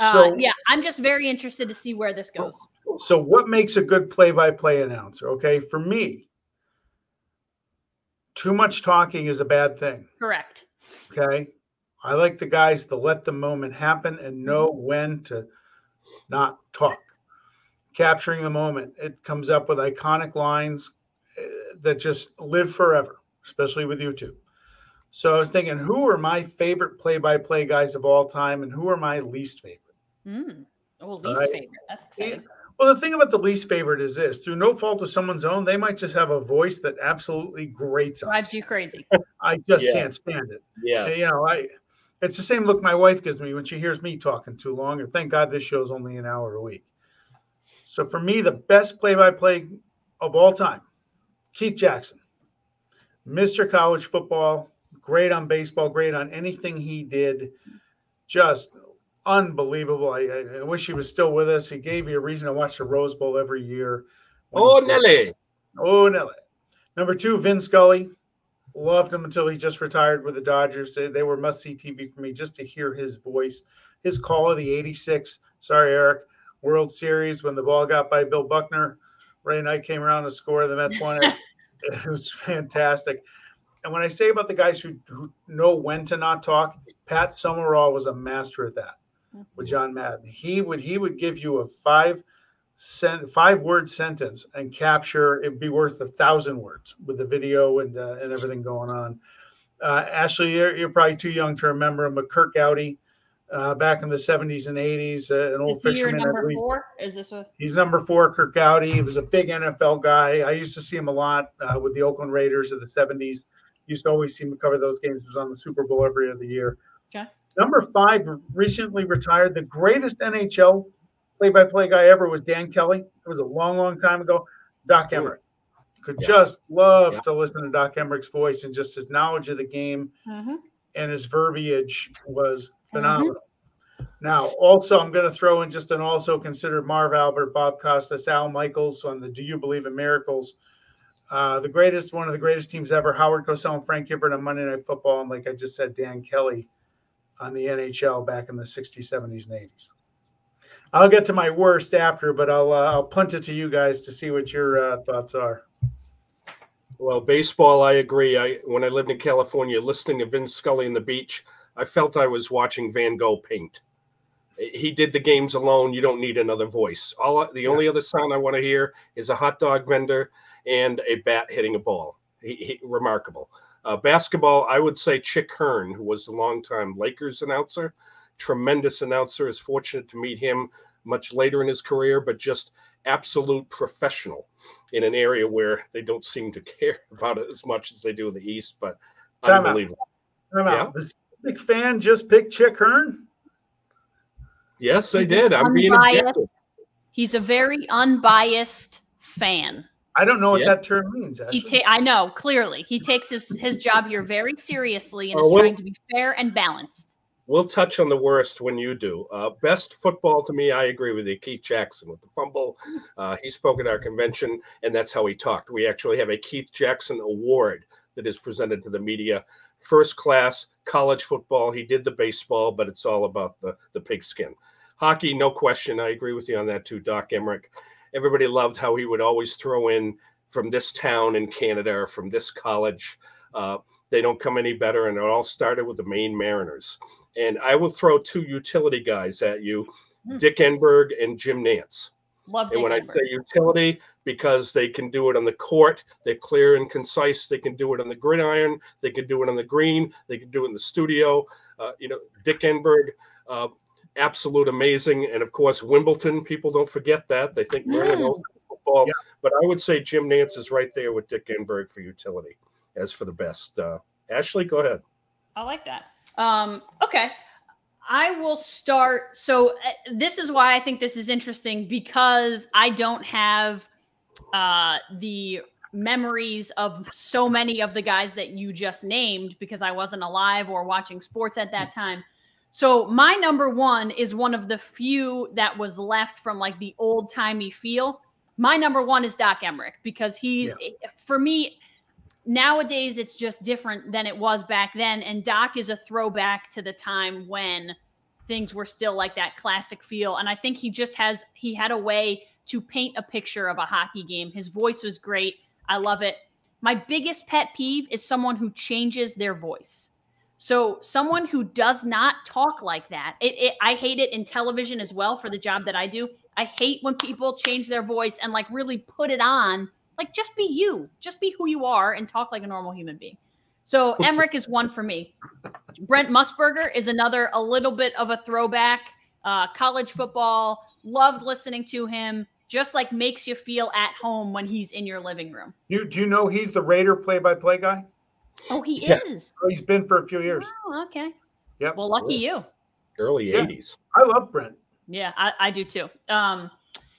Uh, so, yeah, I'm just very interested to see where this goes. So, what makes a good play-by-play announcer? Okay, for me, too much talking is a bad thing. Correct. Okay, I like the guys to let the moment happen and know when to not talk capturing the moment. It comes up with iconic lines eh, that just live forever, especially with YouTube. So I was thinking, who are my favorite play-by-play guys of all time, and who are my least favorite? Mm. Oh, least right? favorite. That's exciting. Well, the thing about the least favorite is this: through no fault of someone's own, they might just have a voice that absolutely grates. Drives you crazy. I just yeah. can't stand it. Yeah, you know, I. It's the same look my wife gives me when she hears me talking too long. And thank God this show's only an hour a week. So for me, the best play-by-play of all time, Keith Jackson, Mr. College Football, great on baseball, great on anything he did, just unbelievable. I, I, wish he was still with us. He gave you a reason to watch the Rose Bowl every year. Oh, Nelly. Oh, Nelly. Number two, Vin Scully. Loved him until he just retired with the Dodgers. They, they were must see TV for me just to hear his voice. His call of the 86. Sorry, Eric. World Series when the ball got by Bill Buckner. Ray Knight came around to score. The Mets won it. it was fantastic. And when I say about the guys who, who know when to not talk, Pat Summerall was a master at that with mm-hmm. John Madden. He would he would give you a five sent five word sentence and capture it'd be worth a thousand words with the video and uh, and everything going on. Uh, Ashley, you're, you're, probably too young to remember him, but Curt Gowdy uh, back in the 70s and 80s, uh, an old Is fisherman. Number four? Is this what? He's number four, Curt Gowdy. He was a big NFL guy. I used to see him a lot uh, with the Oakland Raiders of the 70s. Used to always see him cover those games. He was on the Super Bowl every other year. Okay. Number five, recently retired. The greatest NHL play-by-play guy ever was Dan Kelly. It was a long, long time ago. Doc Emrick. Could yeah. just love yeah. to listen to Doc Emrick's voice and just his knowledge of the game mm-hmm. and his verbiage was phenomenal. Mm-hmm. Now, also, I'm going to throw in just an also considered Marv Albert, Bob Costas, Al Michaels on the Do You Believe in Miracles? Uh, the greatest, one of the greatest teams ever, Howard Cosell and Frank Gifford on Monday Night Football. And like I just said, Dan Kelly on the NHL back in the 60s, 70s, and 80s. I'll get to my worst after, but I'll uh, I'll punt it to you guys to see what your uh, thoughts are. Well, baseball, I agree. I when I lived in California, listening to Vince Scully in the beach, I felt I was watching Van Gogh paint. He did the games alone. You don't need another voice. All the only other sound I want to hear is a hot dog vendor and a bat hitting a ball. He, he, remarkable. Uh, basketball, I would say Chick Hearn, who was the longtime Lakers announcer, tremendous announcer. Is fortunate to meet him much later in his career, but just absolute professional in an area where they don't seem to care about it as much as they do in the East. But Time unbelievable. Out. Time out. Yeah big fan just picked Chick Hearn? Yes, I did. I'm being objective. He's a very unbiased fan. I don't know what yes. that term means. He ta- I know clearly he takes his his job here very seriously and oh, is well, trying to be fair and balanced. We'll touch on the worst when you do. Uh, best football to me, I agree with you. Keith Jackson with the fumble. Uh, he spoke at our convention, and that's how he talked. We actually have a Keith Jackson Award that is presented to the media first class college football. He did the baseball, but it's all about the, the pigskin. Hockey, no question. I agree with you on that too, Doc Emrick. Everybody loved how he would always throw in from this town in Canada or from this college. Uh, they don't come any better, and it all started with the Maine Mariners. And I will throw two utility guys at you, hmm. Dick Enberg and Jim Nantz. Love and when I say utility, because they can do it on the court, they're clear and concise. They can do it on the gridiron. They can do it on the green. They can do it in the studio. Uh, you know, Dick Enberg, uh, absolute amazing, and of course Wimbledon. People don't forget that. They think mm. football, yeah. but I would say Jim Nantz is right there with Dick Enberg for utility. As for the best, uh, Ashley, go ahead. I like that. Um, okay. I will start. So, uh, this is why I think this is interesting because I don't have uh, the memories of so many of the guys that you just named because I wasn't alive or watching sports at that time. So my number one is one of the few that was left from like the old timey feel. My number one is Doc Emrick because he's yeah. Eh, for me nowadays it's just different than it was back then. And Doc is a throwback to the time when things were still like that classic feel. And I think he just has he had a way to paint a picture of a hockey game. His voice was great. I love it. My biggest pet peeve is someone who changes their voice. So someone who does not talk like that, it, it, I hate it in television as well for the job that I do. I hate when people change their voice and like really put it on. Like just be you, just be who you are and talk like a normal human being. So Emrick is one for me. Brent Musburger is another a little bit of a throwback. Uh, college football, loved listening to him. Just like makes you feel at home when he's in your living room. You do you know he's the Raider play-by-play guy? Oh, he yeah. is. Oh, he's been for a few years. Oh, okay. Yeah. Well, lucky you. Early yeah. 80s. I love Brent. Yeah, I, I do too. Um,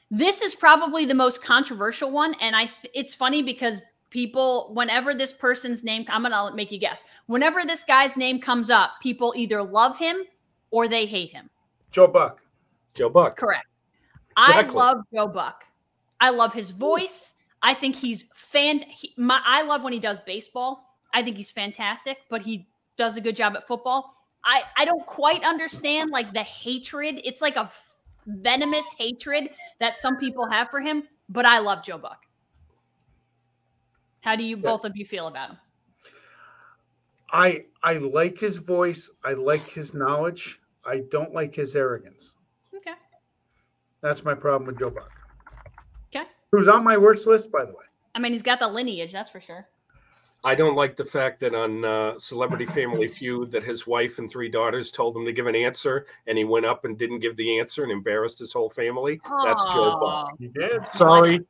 this is probably the most controversial one, and I. It's funny because people, whenever this person's name, I'm gonna make you guess. Whenever this guy's name comes up, people either love him or they hate him. Joe Buck. Joe Buck. Correct. Exactly. I love Joe Buck. I love his voice. I think he's fan. He, my, I love when he does baseball. I think he's fantastic, but he does a good job at football. I I don't quite understand like the hatred. It's like a venomous hatred that some people have for him, but I love Joe Buck. How do you both of you feel about him? I I like his voice. I like his knowledge. I don't like his arrogance. Okay. That's my problem with Joe Buck. Okay. Who's on my worst list, by the way. I mean, he's got the lineage, that's for sure. I don't like the fact that on uh, Celebrity Family Feud that his wife and three daughters told him to give an answer, and he went up and didn't give the answer and embarrassed his whole family. Aww. That's Joe Buck. He did. Sorry,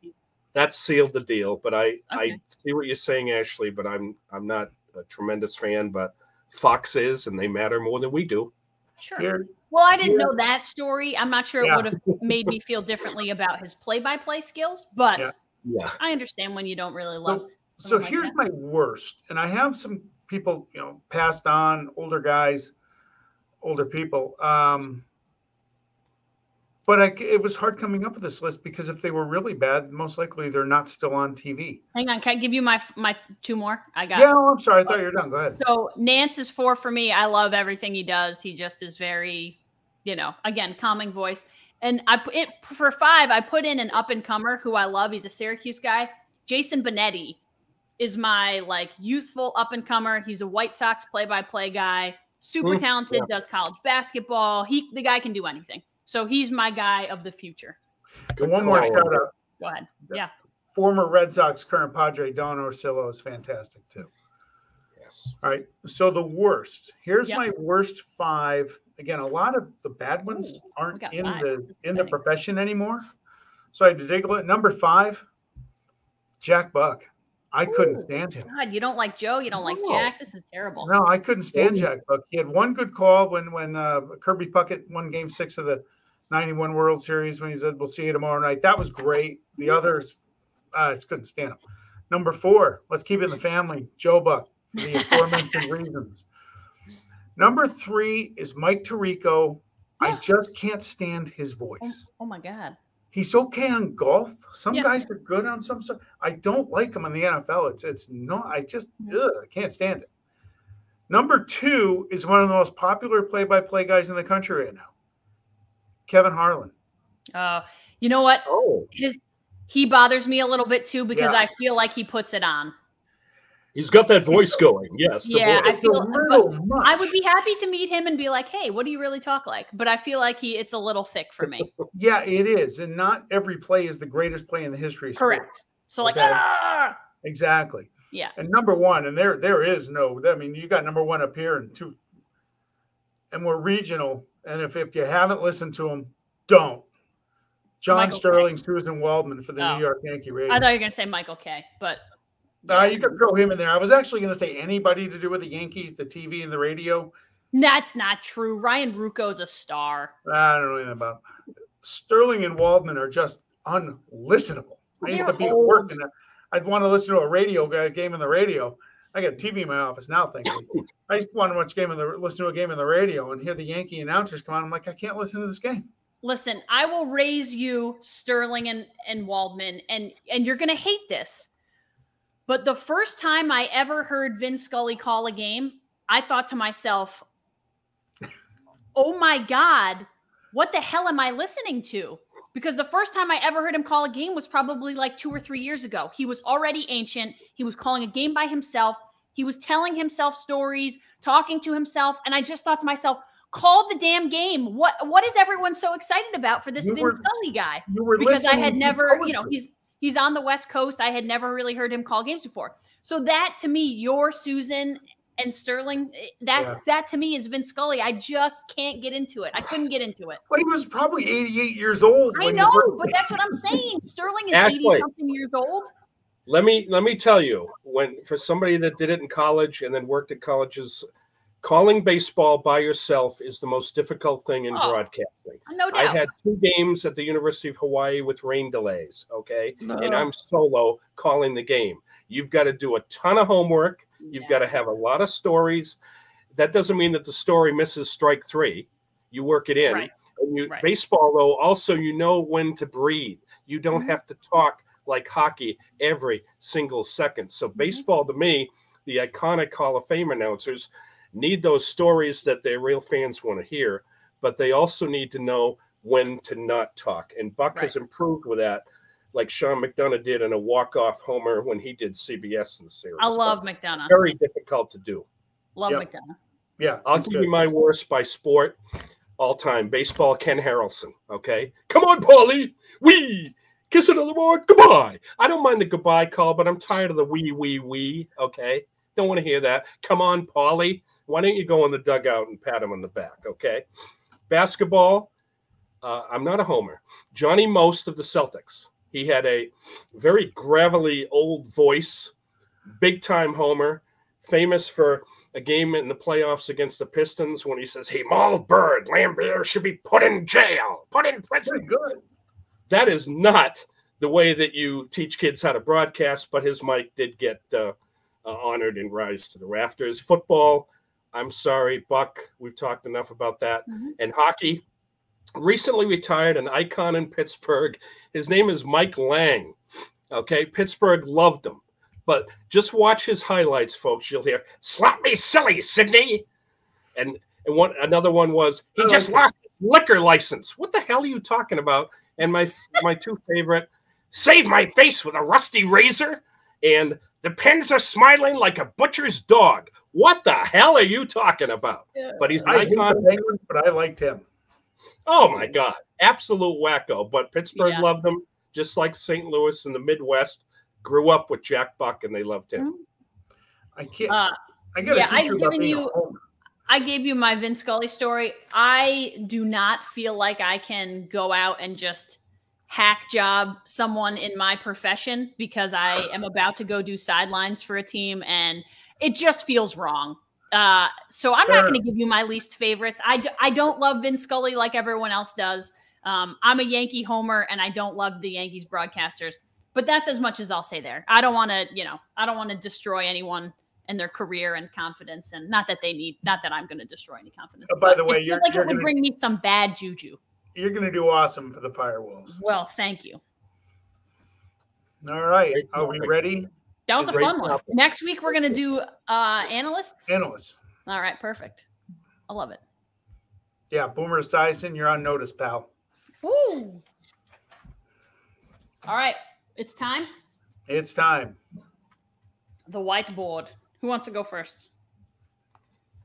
that sealed the deal. But I okay. I see what you're saying, Ashley. But I'm I'm not a tremendous fan. But Fox is, and they matter more than we do. Sure. Here, well, I didn't here. know that story. I'm not sure yeah. it would have made me feel differently about his play-by-play skills, but yeah. yeah. I understand when you don't really love. So, so like here's that. my worst, and I have some people, you know, passed on, older guys, older people. Um, but I, it was hard coming up with this list because if they were really bad, most likely they're not still on TV. Hang on, can I give you my my two more? I got. Yeah, I'm sorry, I thought you were done. Go ahead. So Nantz is four for me. I love everything he does. He just is very, you know, again, calming voice. And I it for five. I put in an up and comer who I love. He's a Syracuse guy, Jason Benetti is my like youthful up and comer. He's a White Sox play by play guy, super mm, talented, yeah. does college basketball. He the guy can do anything. So he's my guy of the future. Good one more shout out. Go ahead. Yeah. Former Red Sox, current Padre Don Orsillo is fantastic too. Yes. All right. So the worst. Here's yep. my worst five. Again, a lot of the bad ones Ooh, aren't in five. the in the profession anymore. So I had to dig a little. Number five, Jack Buck. I couldn't stand him. God, you don't like Joe. You don't like Jack. This is terrible. No, I couldn't stand Jack Buck. He had one good call when when uh, Kirby Puckett won Game Six of the '91 World Series when he said, "We'll see you tomorrow night." That was great. The others, I just couldn't stand him. Number four, let's keep it in the family. Joe Buck for the aforementioned reasons. Number three is Mike Tirico. Yeah. I just can't stand his voice. Oh, oh my god. He's okay on golf. Some yeah. guys are good on some stuff. I don't like him in the NFL. It's it's no, I just ugh, I can't stand it. Number two is one of the most popular play-by-play guys in the country right now, Kevin Harlan. Uh, you know what? Oh, his he bothers me a little bit too because yeah. I feel like he puts it on. He's got that voice going. Yes. Yeah, I feel. I would be happy to meet him and be like, "Hey, what do you really talk like?" But I feel like he it's a little thick for me. yeah, it is, and not every play is the greatest play in the history. Of Correct. Sports. So like, okay? ah! exactly. Yeah. And number one, and there there is no. I mean, you got number one up here and two, and we're regional. And if if you haven't listened to them, don't. John Michael Sterling, K. Suzyn Waldman for the oh. New York Yankee Radio. I thought you were going to say Michael Kay, but uh, you could throw him in there. I was actually going to say anybody to do with the Yankees, the TV and the radio. That's not true. Ryan Ruocco's a star. I don't know anything about him. Sterling and Waldman are just unlistenable. I used to be old. at work and I'd want to listen to a radio game in the radio. I got TV in my office now, thankfully. I used to want to watch game in the listen to a game in the radio and hear the Yankee announcers come on. I'm like, I can't listen to this game. Listen, I will raise you, Sterling and, and Waldman, and and you're gonna hate this. But the first time I ever heard Vin Scully call a game, I thought to myself, oh my God, what the hell am I listening to? Because the first time I ever heard him call a game was probably like two or three years ago. He was already ancient. He was calling a game by himself. He was telling himself stories, talking to himself. And I just thought to myself, call the damn game. What what is everyone so excited about for this you Vin were, Scully guy? because I had never, you know, he's he's on the West Coast. I had never really heard him call games before. So that to me, your Suzyn and Sterling, eh, that yeah. that to me is Vince Scully. I just can't get into it. I couldn't get into it. Well, he was probably 88 years old. I know, but that's what I'm saying. Sterling is 80 something years old. Let me let me tell you, when for somebody that did it in college and then worked at colleges, calling baseball by yourself is the most difficult thing in oh, broadcasting. No doubt. I had two games at the University of Hawaii with rain delays, okay? No. And I'm solo calling the game. You've got to do a ton of homework You've yeah. got to have a lot of stories. That doesn't mean that the story misses strike three. You work it in. Right. And you right. baseball though, also you know when to breathe. You don't mm-hmm. have to talk like hockey every single second. So mm-hmm. baseball to me, the iconic Hall of Fame announcers need those stories that their real fans want to hear, but they also need to know when to not talk. And Buck right. has improved with that like Sean McDonough did in a walk-off homer when he did CBS in the series. I love but McDonough. Very difficult to do. Love yep. McDonough. Yeah, I'll give good. you my worst by sport all time. Baseball, Ken Harrelson. Okay, come on, Paulie. We kiss another word. Goodbye. I don't mind the goodbye call, but I'm tired of the wee wee wee. Okay, don't want to hear that. Come on, Polly. Why don't you go in the dugout and pat him on the back? Okay. Basketball. Uh, I'm not a homer. Johnny Most of the Celtics. He had a very gravelly old voice, big time homer, famous for a game in the playoffs against the Pistons when he says, Hey, mauled Bird. Laimbeer should be put in jail, put in prison. Good. That is not the way that you teach kids how to broadcast, but his mic did get uh, uh, honored and rise to the rafters. Football, I'm sorry, Buck, we've talked enough about that. Mm-hmm. And hockey, recently retired an icon in Pittsburgh. His name is Mike Lange. Okay, Pittsburgh loved him. But just watch his highlights, folks. You'll hear "Slap me silly, Sydney," and and one another one was he just lost his liquor license. What the hell are you talking about? And my my two favorite, "Save my face with a rusty razor," and the pens are smiling like a butcher's dog. What the hell are you talking about? Yeah. But he's an I icon. Penguins, but I liked him. Oh my God, absolute wacko. But Pittsburgh yeah. loved him, just like St. Louis in the Midwest grew up with Jack Buck and they loved him. Mm-hmm. I can't. Uh, I got. Yeah, I've given you. I gave you my Vince Scully story. I do not feel like I can go out and just hack job someone in my profession because I am about to go do sidelines for a team and it just feels wrong. Uh, so I'm not going to give you my least favorites. I d- I don't love Vin Scully like everyone else does. Um, I'm a Yankee homer, and I don't love the Yankees broadcasters. But that's as much as I'll say there. I don't want to, you know, I don't want to destroy anyone and their career and confidence, and not that they need, not that I'm going to destroy any confidence. Oh, by the way, you're like you're it would gonna, bring me some bad juju. You're going to do awesome for the Firewolves. Well, thank you. All right, are we ready? That was a fun one. Next week we're gonna do uh analysts. Analysts. All right, perfect. I love it. Yeah, Boomer Esiason, you're on notice, pal. Woo! All right, it's time. It's time. The whiteboard. Who wants to go first?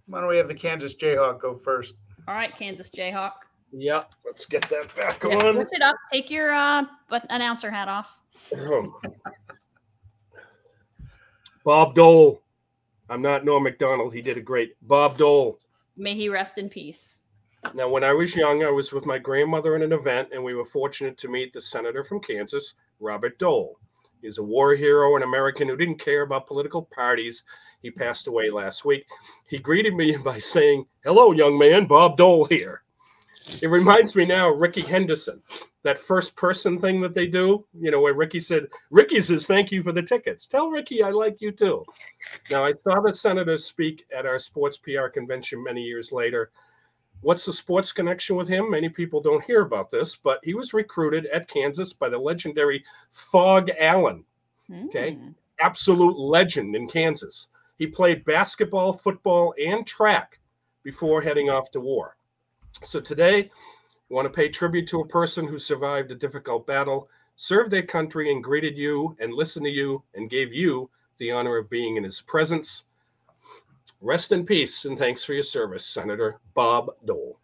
Why don't we have the Kansas Jayhawk go first? All right, Kansas Jayhawk. Yeah, let's get that back yeah, on. Lift it up. Take your uh, announcer hat off. Bob Dole. I'm not Norm Macdonald. He did a great Bob Dole. May he rest in peace. Now, when I was young, I was with my grandmother in an event, and we were fortunate to meet the senator from Kansas, Robert Dole. He's a war hero, an American who didn't care about political parties. He passed away last week. He greeted me by saying, Hello, young man, Bob Dole here. It reminds me now of Rickey Henderson, that first person thing that they do, you know, where Ricky said, Ricky says, thank you for the tickets. Tell Ricky I like you too. Now, I saw the senator speak at our sports PR convention many years later. What's the sports connection with him? Many people don't hear about this, but he was recruited at Kansas by the legendary Phog Allen. Okay. Mm. Absolute legend in Kansas. He played basketball, football, and track before heading off to war. So today, you want to pay tribute to a person who survived a difficult battle, served their country, and greeted you and listened to you and gave you the honor of being in his presence. Rest in peace and thanks for your service, Senator Bob Dole.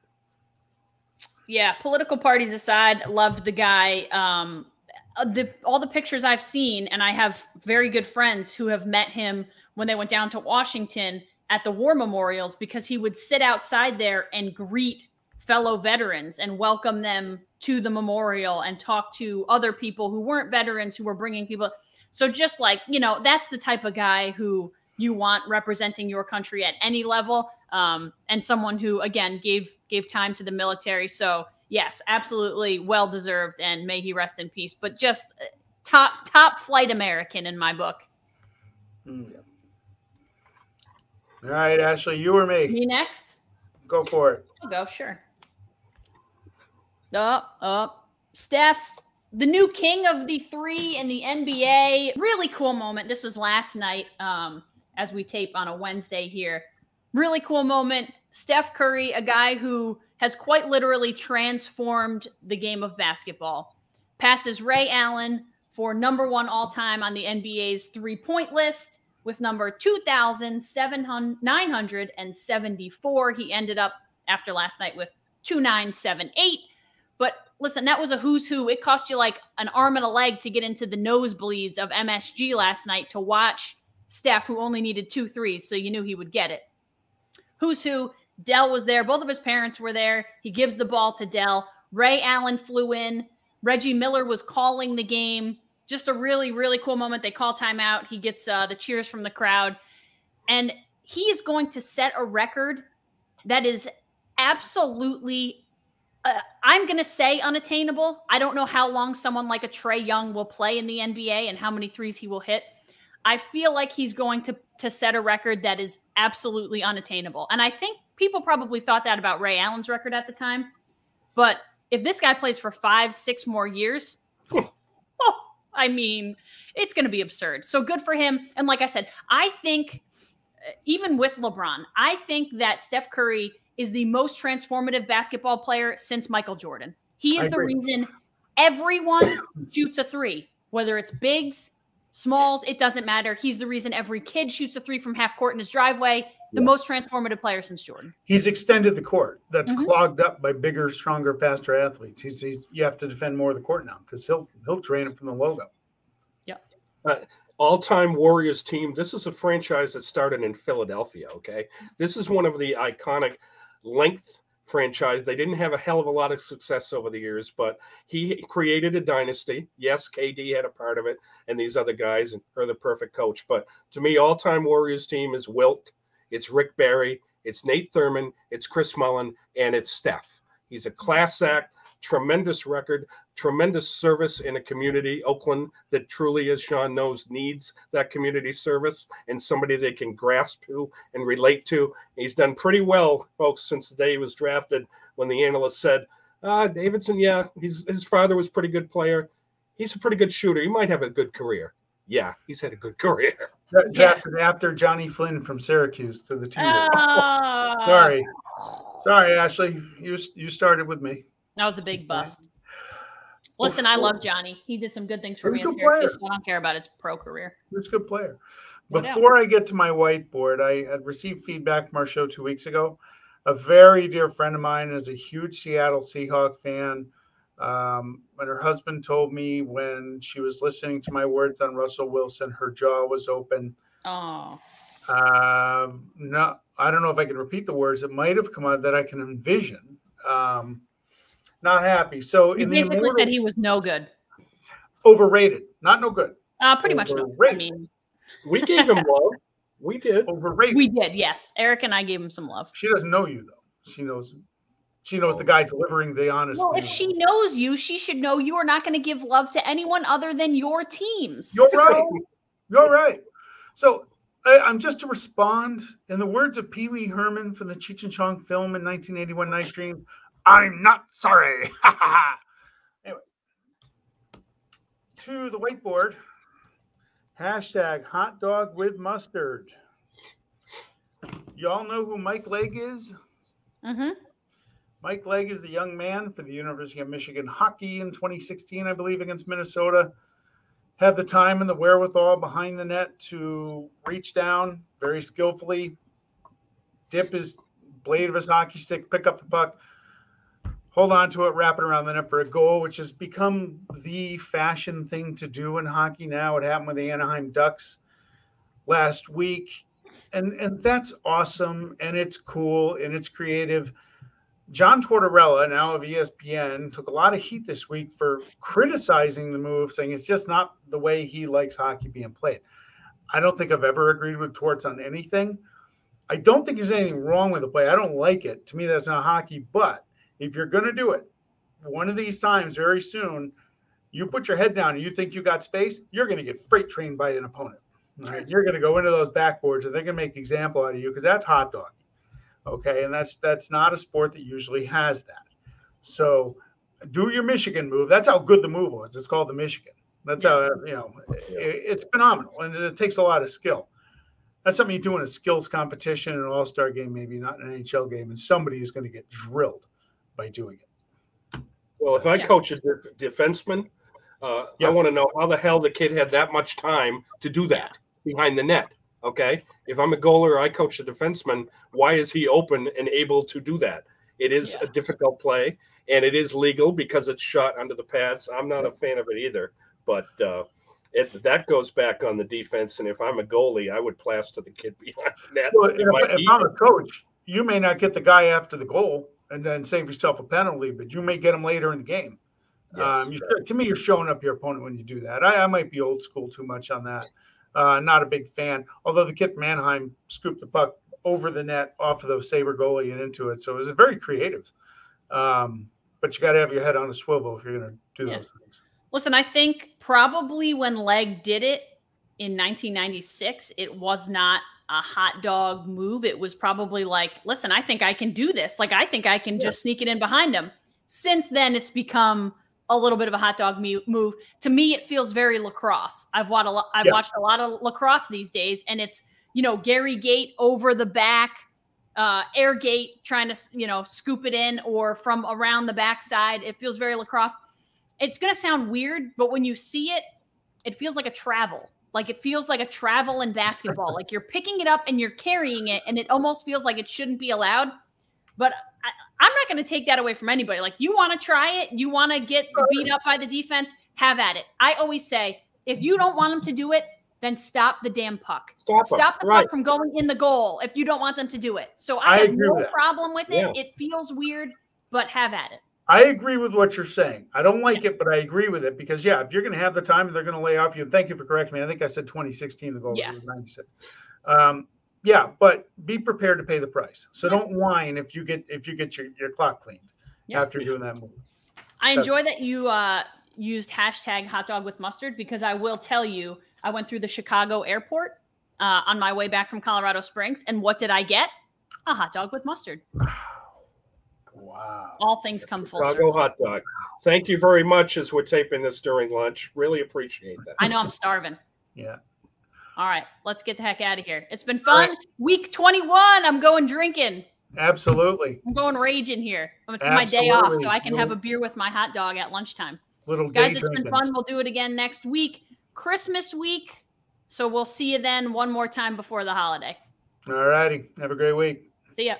Yeah, political parties aside, loved the guy. Um, uh, the all the pictures I've seen, and I have very good friends who have met him when they went down to Washington at the war memorials because he would sit outside there and greet fellow veterans and welcome them to the memorial and talk to other people who weren't veterans who were bringing people. So just like, you know, that's the type of guy who you want representing your country at any level um, and someone who again gave gave time to the military. So yes, absolutely well deserved and may he rest in peace, but just uh, top top flight American in my book. Mm. All right, Ashley, you or me? Me next. Go for it. I'll go, sure. Oh, up. Steph, the new king of the three in the NBA. Really cool moment. This was last night um, as we tape on a Wednesday here. Really cool moment. Steph Curry, a guy who has quite literally transformed the game of basketball, passes Ray Allen for number one all time on the NBA's three point list with number 2,974. He ended up after last night with 2978. But listen, that was a who's who. It cost you like an arm and a leg to get into the nosebleeds of MSG last night to watch Steph, who only needed two threes. So you knew he would get it. Who's who? Dell was there. Both of his parents were there. He gives the ball to Dell. Ray Allen flew in. Reggie Miller was calling the game. Just a really, really cool moment. They call timeout. He gets uh, the cheers from the crowd. And he is going to set a record that is absolutely uh, I'm going to say unattainable. I don't know how long someone like a Trae Young will play in the NBA and how many threes he will hit. I feel like he's going to to set a record that is absolutely unattainable. And I think people probably thought that about Ray Allen's record at the time. But if this guy plays for 5, 6 more years, oh, I mean, it's going to be absurd. So good for him. And like I said, I think uh, even with LeBron, I think that Steph Curry is the most transformative basketball player since Michael Jordan. He is the reason everyone shoots a three, whether it's bigs, smalls, it doesn't matter. He's the reason every kid shoots a three from half court in his driveway. The yeah. most transformative player since Jordan. He's extended the court that's mm-hmm. clogged up by bigger, stronger, faster athletes. He's, he's you have to defend more of the court now because he'll he'll train it from the logo. Yeah. Uh, all-time Warriors team. This is a franchise that started in Philadelphia. Okay, this is one of the iconic length franchise. They didn't have a hell of a lot of success over the years, but he created a dynasty. Yes, KD had a part of it, and these other guys are the perfect coach. But to me, all-time Warriors team is Wilt, it's Rick Barry, it's Nate Thurmond, it's Chris Mullin, and it's Steph. He's a class act tremendous record, tremendous service in a community, Oakland, that truly, as Sean knows, needs that community service and somebody they can grasp to and relate to. He's done pretty well, folks, since the day he was drafted when the analyst said, uh, Davidson, yeah, he's, his father was pretty good player. He's a pretty good shooter. He might have a good career. Yeah, he's had a good career. Drafted yeah. after Jonny Flynn from Syracuse to the team. Uh, Sorry. Sorry, Ashley. You you started with me. That was a big bust. Listen, I love Johnny. He did some good things for me in Syracuse. So I don't care about his pro career. He's a good player. Before I get to my whiteboard, I had received feedback from our show two weeks ago. A very dear friend of mine is a huge Seattle Seahawk fan. Um, when her husband told me when she was listening to my words on Russell Wilson, her jaw was open. Oh. Uh, no, I don't know if I can repeat the words. It might have come out that I can envision. Um, not happy. So he basically immortal, said he was no good. Overrated, not no good. Uh, pretty overrated. much no. I mean, we gave him love. We did. Overrated. We did. Yes, Eric and I gave him some love. She doesn't know you though. She knows. She knows the guy delivering the honest. Well, if she knows you, she should know you are not going to give love to anyone other than your teams. You're So- right. You're right. So I, I'm just to respond in the words of Pee Wee Herman from the Cheech and Chong film in 1981, Nice Dream. I'm not sorry. anyway, to the whiteboard. Hashtag hot dog with mustard. Y'all know who Mike Legg is? Mhm. Mike Legg is the young man for the University of Michigan hockey in 2016, I believe, against Minnesota. Had the time and the wherewithal behind the net to reach down very skillfully, dip his blade of his hockey stick, pick up the puck, hold on to it, wrap it around the net for a goal, which has become the fashion thing to do in hockey now. It happened with the Anaheim Ducks last week. And and that's awesome and it's cool and it's creative. John Tortorella, now of ESPN, took a lot of heat this week for criticizing the move, saying it's just not the way he likes hockey being played. I don't think I've ever agreed with Torts on anything. I don't think there's anything wrong with the play. I don't like it. To me, that's not hockey. But if you're going to do it, one of these times very soon, you put your head down and you think you got space, you're going to get freight trained by an opponent. right? You're going to go into those backboards and they're going to make example out of you because that's hot dog. Okay, and that's that's not a sport that usually has that. So do your Michigan move. That's how good the move was. It's called the Michigan. That's how you know it, it's phenomenal, and it takes a lot of skill. That's something you do in a skills competition, an All Star game, maybe not an NHL game, and somebody is going to get drilled by doing it. Well, if I Yeah. coach a def- defenseman, uh, Yeah. I want to know how the hell the kid had that much time to do that behind the net. Okay, if I'm a goaler, I coach a defenseman. Why is he open and able to do that? It is Yeah. a difficult play, and it is legal because it's shot under the pads. I'm not a fan of it either, but uh, it that goes back on the defense. And if I'm a goalie, I would plaster the kid behind the net. Well, if, if I'm a coach, you may not get the guy after the goal and then save yourself a penalty, but you may get them later in the game. Yes. Um, you, to me, you're showing up your opponent when you do that. I, I might be old school too much on that. Uh, not a big fan. Although the kid from Anaheim scooped the puck over the net off of the Saber goalie and into it, so it was very creative. Um, but you got to have your head on a swivel if you're going to do Yeah. those things. Listen, I think probably when Legg did it in 1996, it was not a hot dog move. It was probably like, listen, I think I can do this. Like, I think I can just sneak it in behind him. Since then, it's become a little bit of a hot dog move. To me, it feels very lacrosse. I've watched a lot. I've Yeah. watched a lot of lacrosse these days, and it's you know Gary Gait over the back, uh, air Gait trying to you know scoop it in, or from around the backside. It feels very lacrosse it's going to sound weird, but when you see it, it feels like a travel. Like it feels like a travel in basketball. like you're picking it up and you're carrying it, and it almost feels like it shouldn't be allowed. But I, I'm not going to take that away from anybody. Like you want to try it, you want to get beat up by the defense, have at it. I always say, if you don't want them to do it, then stop the damn puck. Stop. Stop the Right. puck from going in the goal if you don't want them to do it. So I I, have no with problem with it. Yeah. It feels weird, but have at it. I agree with what you're saying. I don't like it, but I agree with it because yeah, if you're going to have the time they're going to lay off you, and thank you for correcting me. I think I said 2016. The goal Yeah. was 96. Um, yeah, but be prepared to pay the price. So Yeah. don't whine if you get if you get your, your clock cleaned Yeah. after doing that move. I That's- enjoy that you uh, used hashtag hot dog with mustard because I will tell you, I went through the Chicago airport uh, on my way back from Colorado Springs. And what did I get? A hot dog with mustard. Wow. All things come full Chicago circle. hot dog. Thank you very much as we're taping this during lunch. Really appreciate that. I know I'm starving. Yeah. All right, let's get the heck out of here. It's been All right. fun. Week 21, I'm going drinking. Absolutely. I'm going raging here. It's my day off, so I can have a beer with my hot dog at lunchtime. Little Guys, day it's been fun. We'll do it again next week, Christmas week. So we'll see you then one more time before the holiday. All righty. Have a great week. See ya.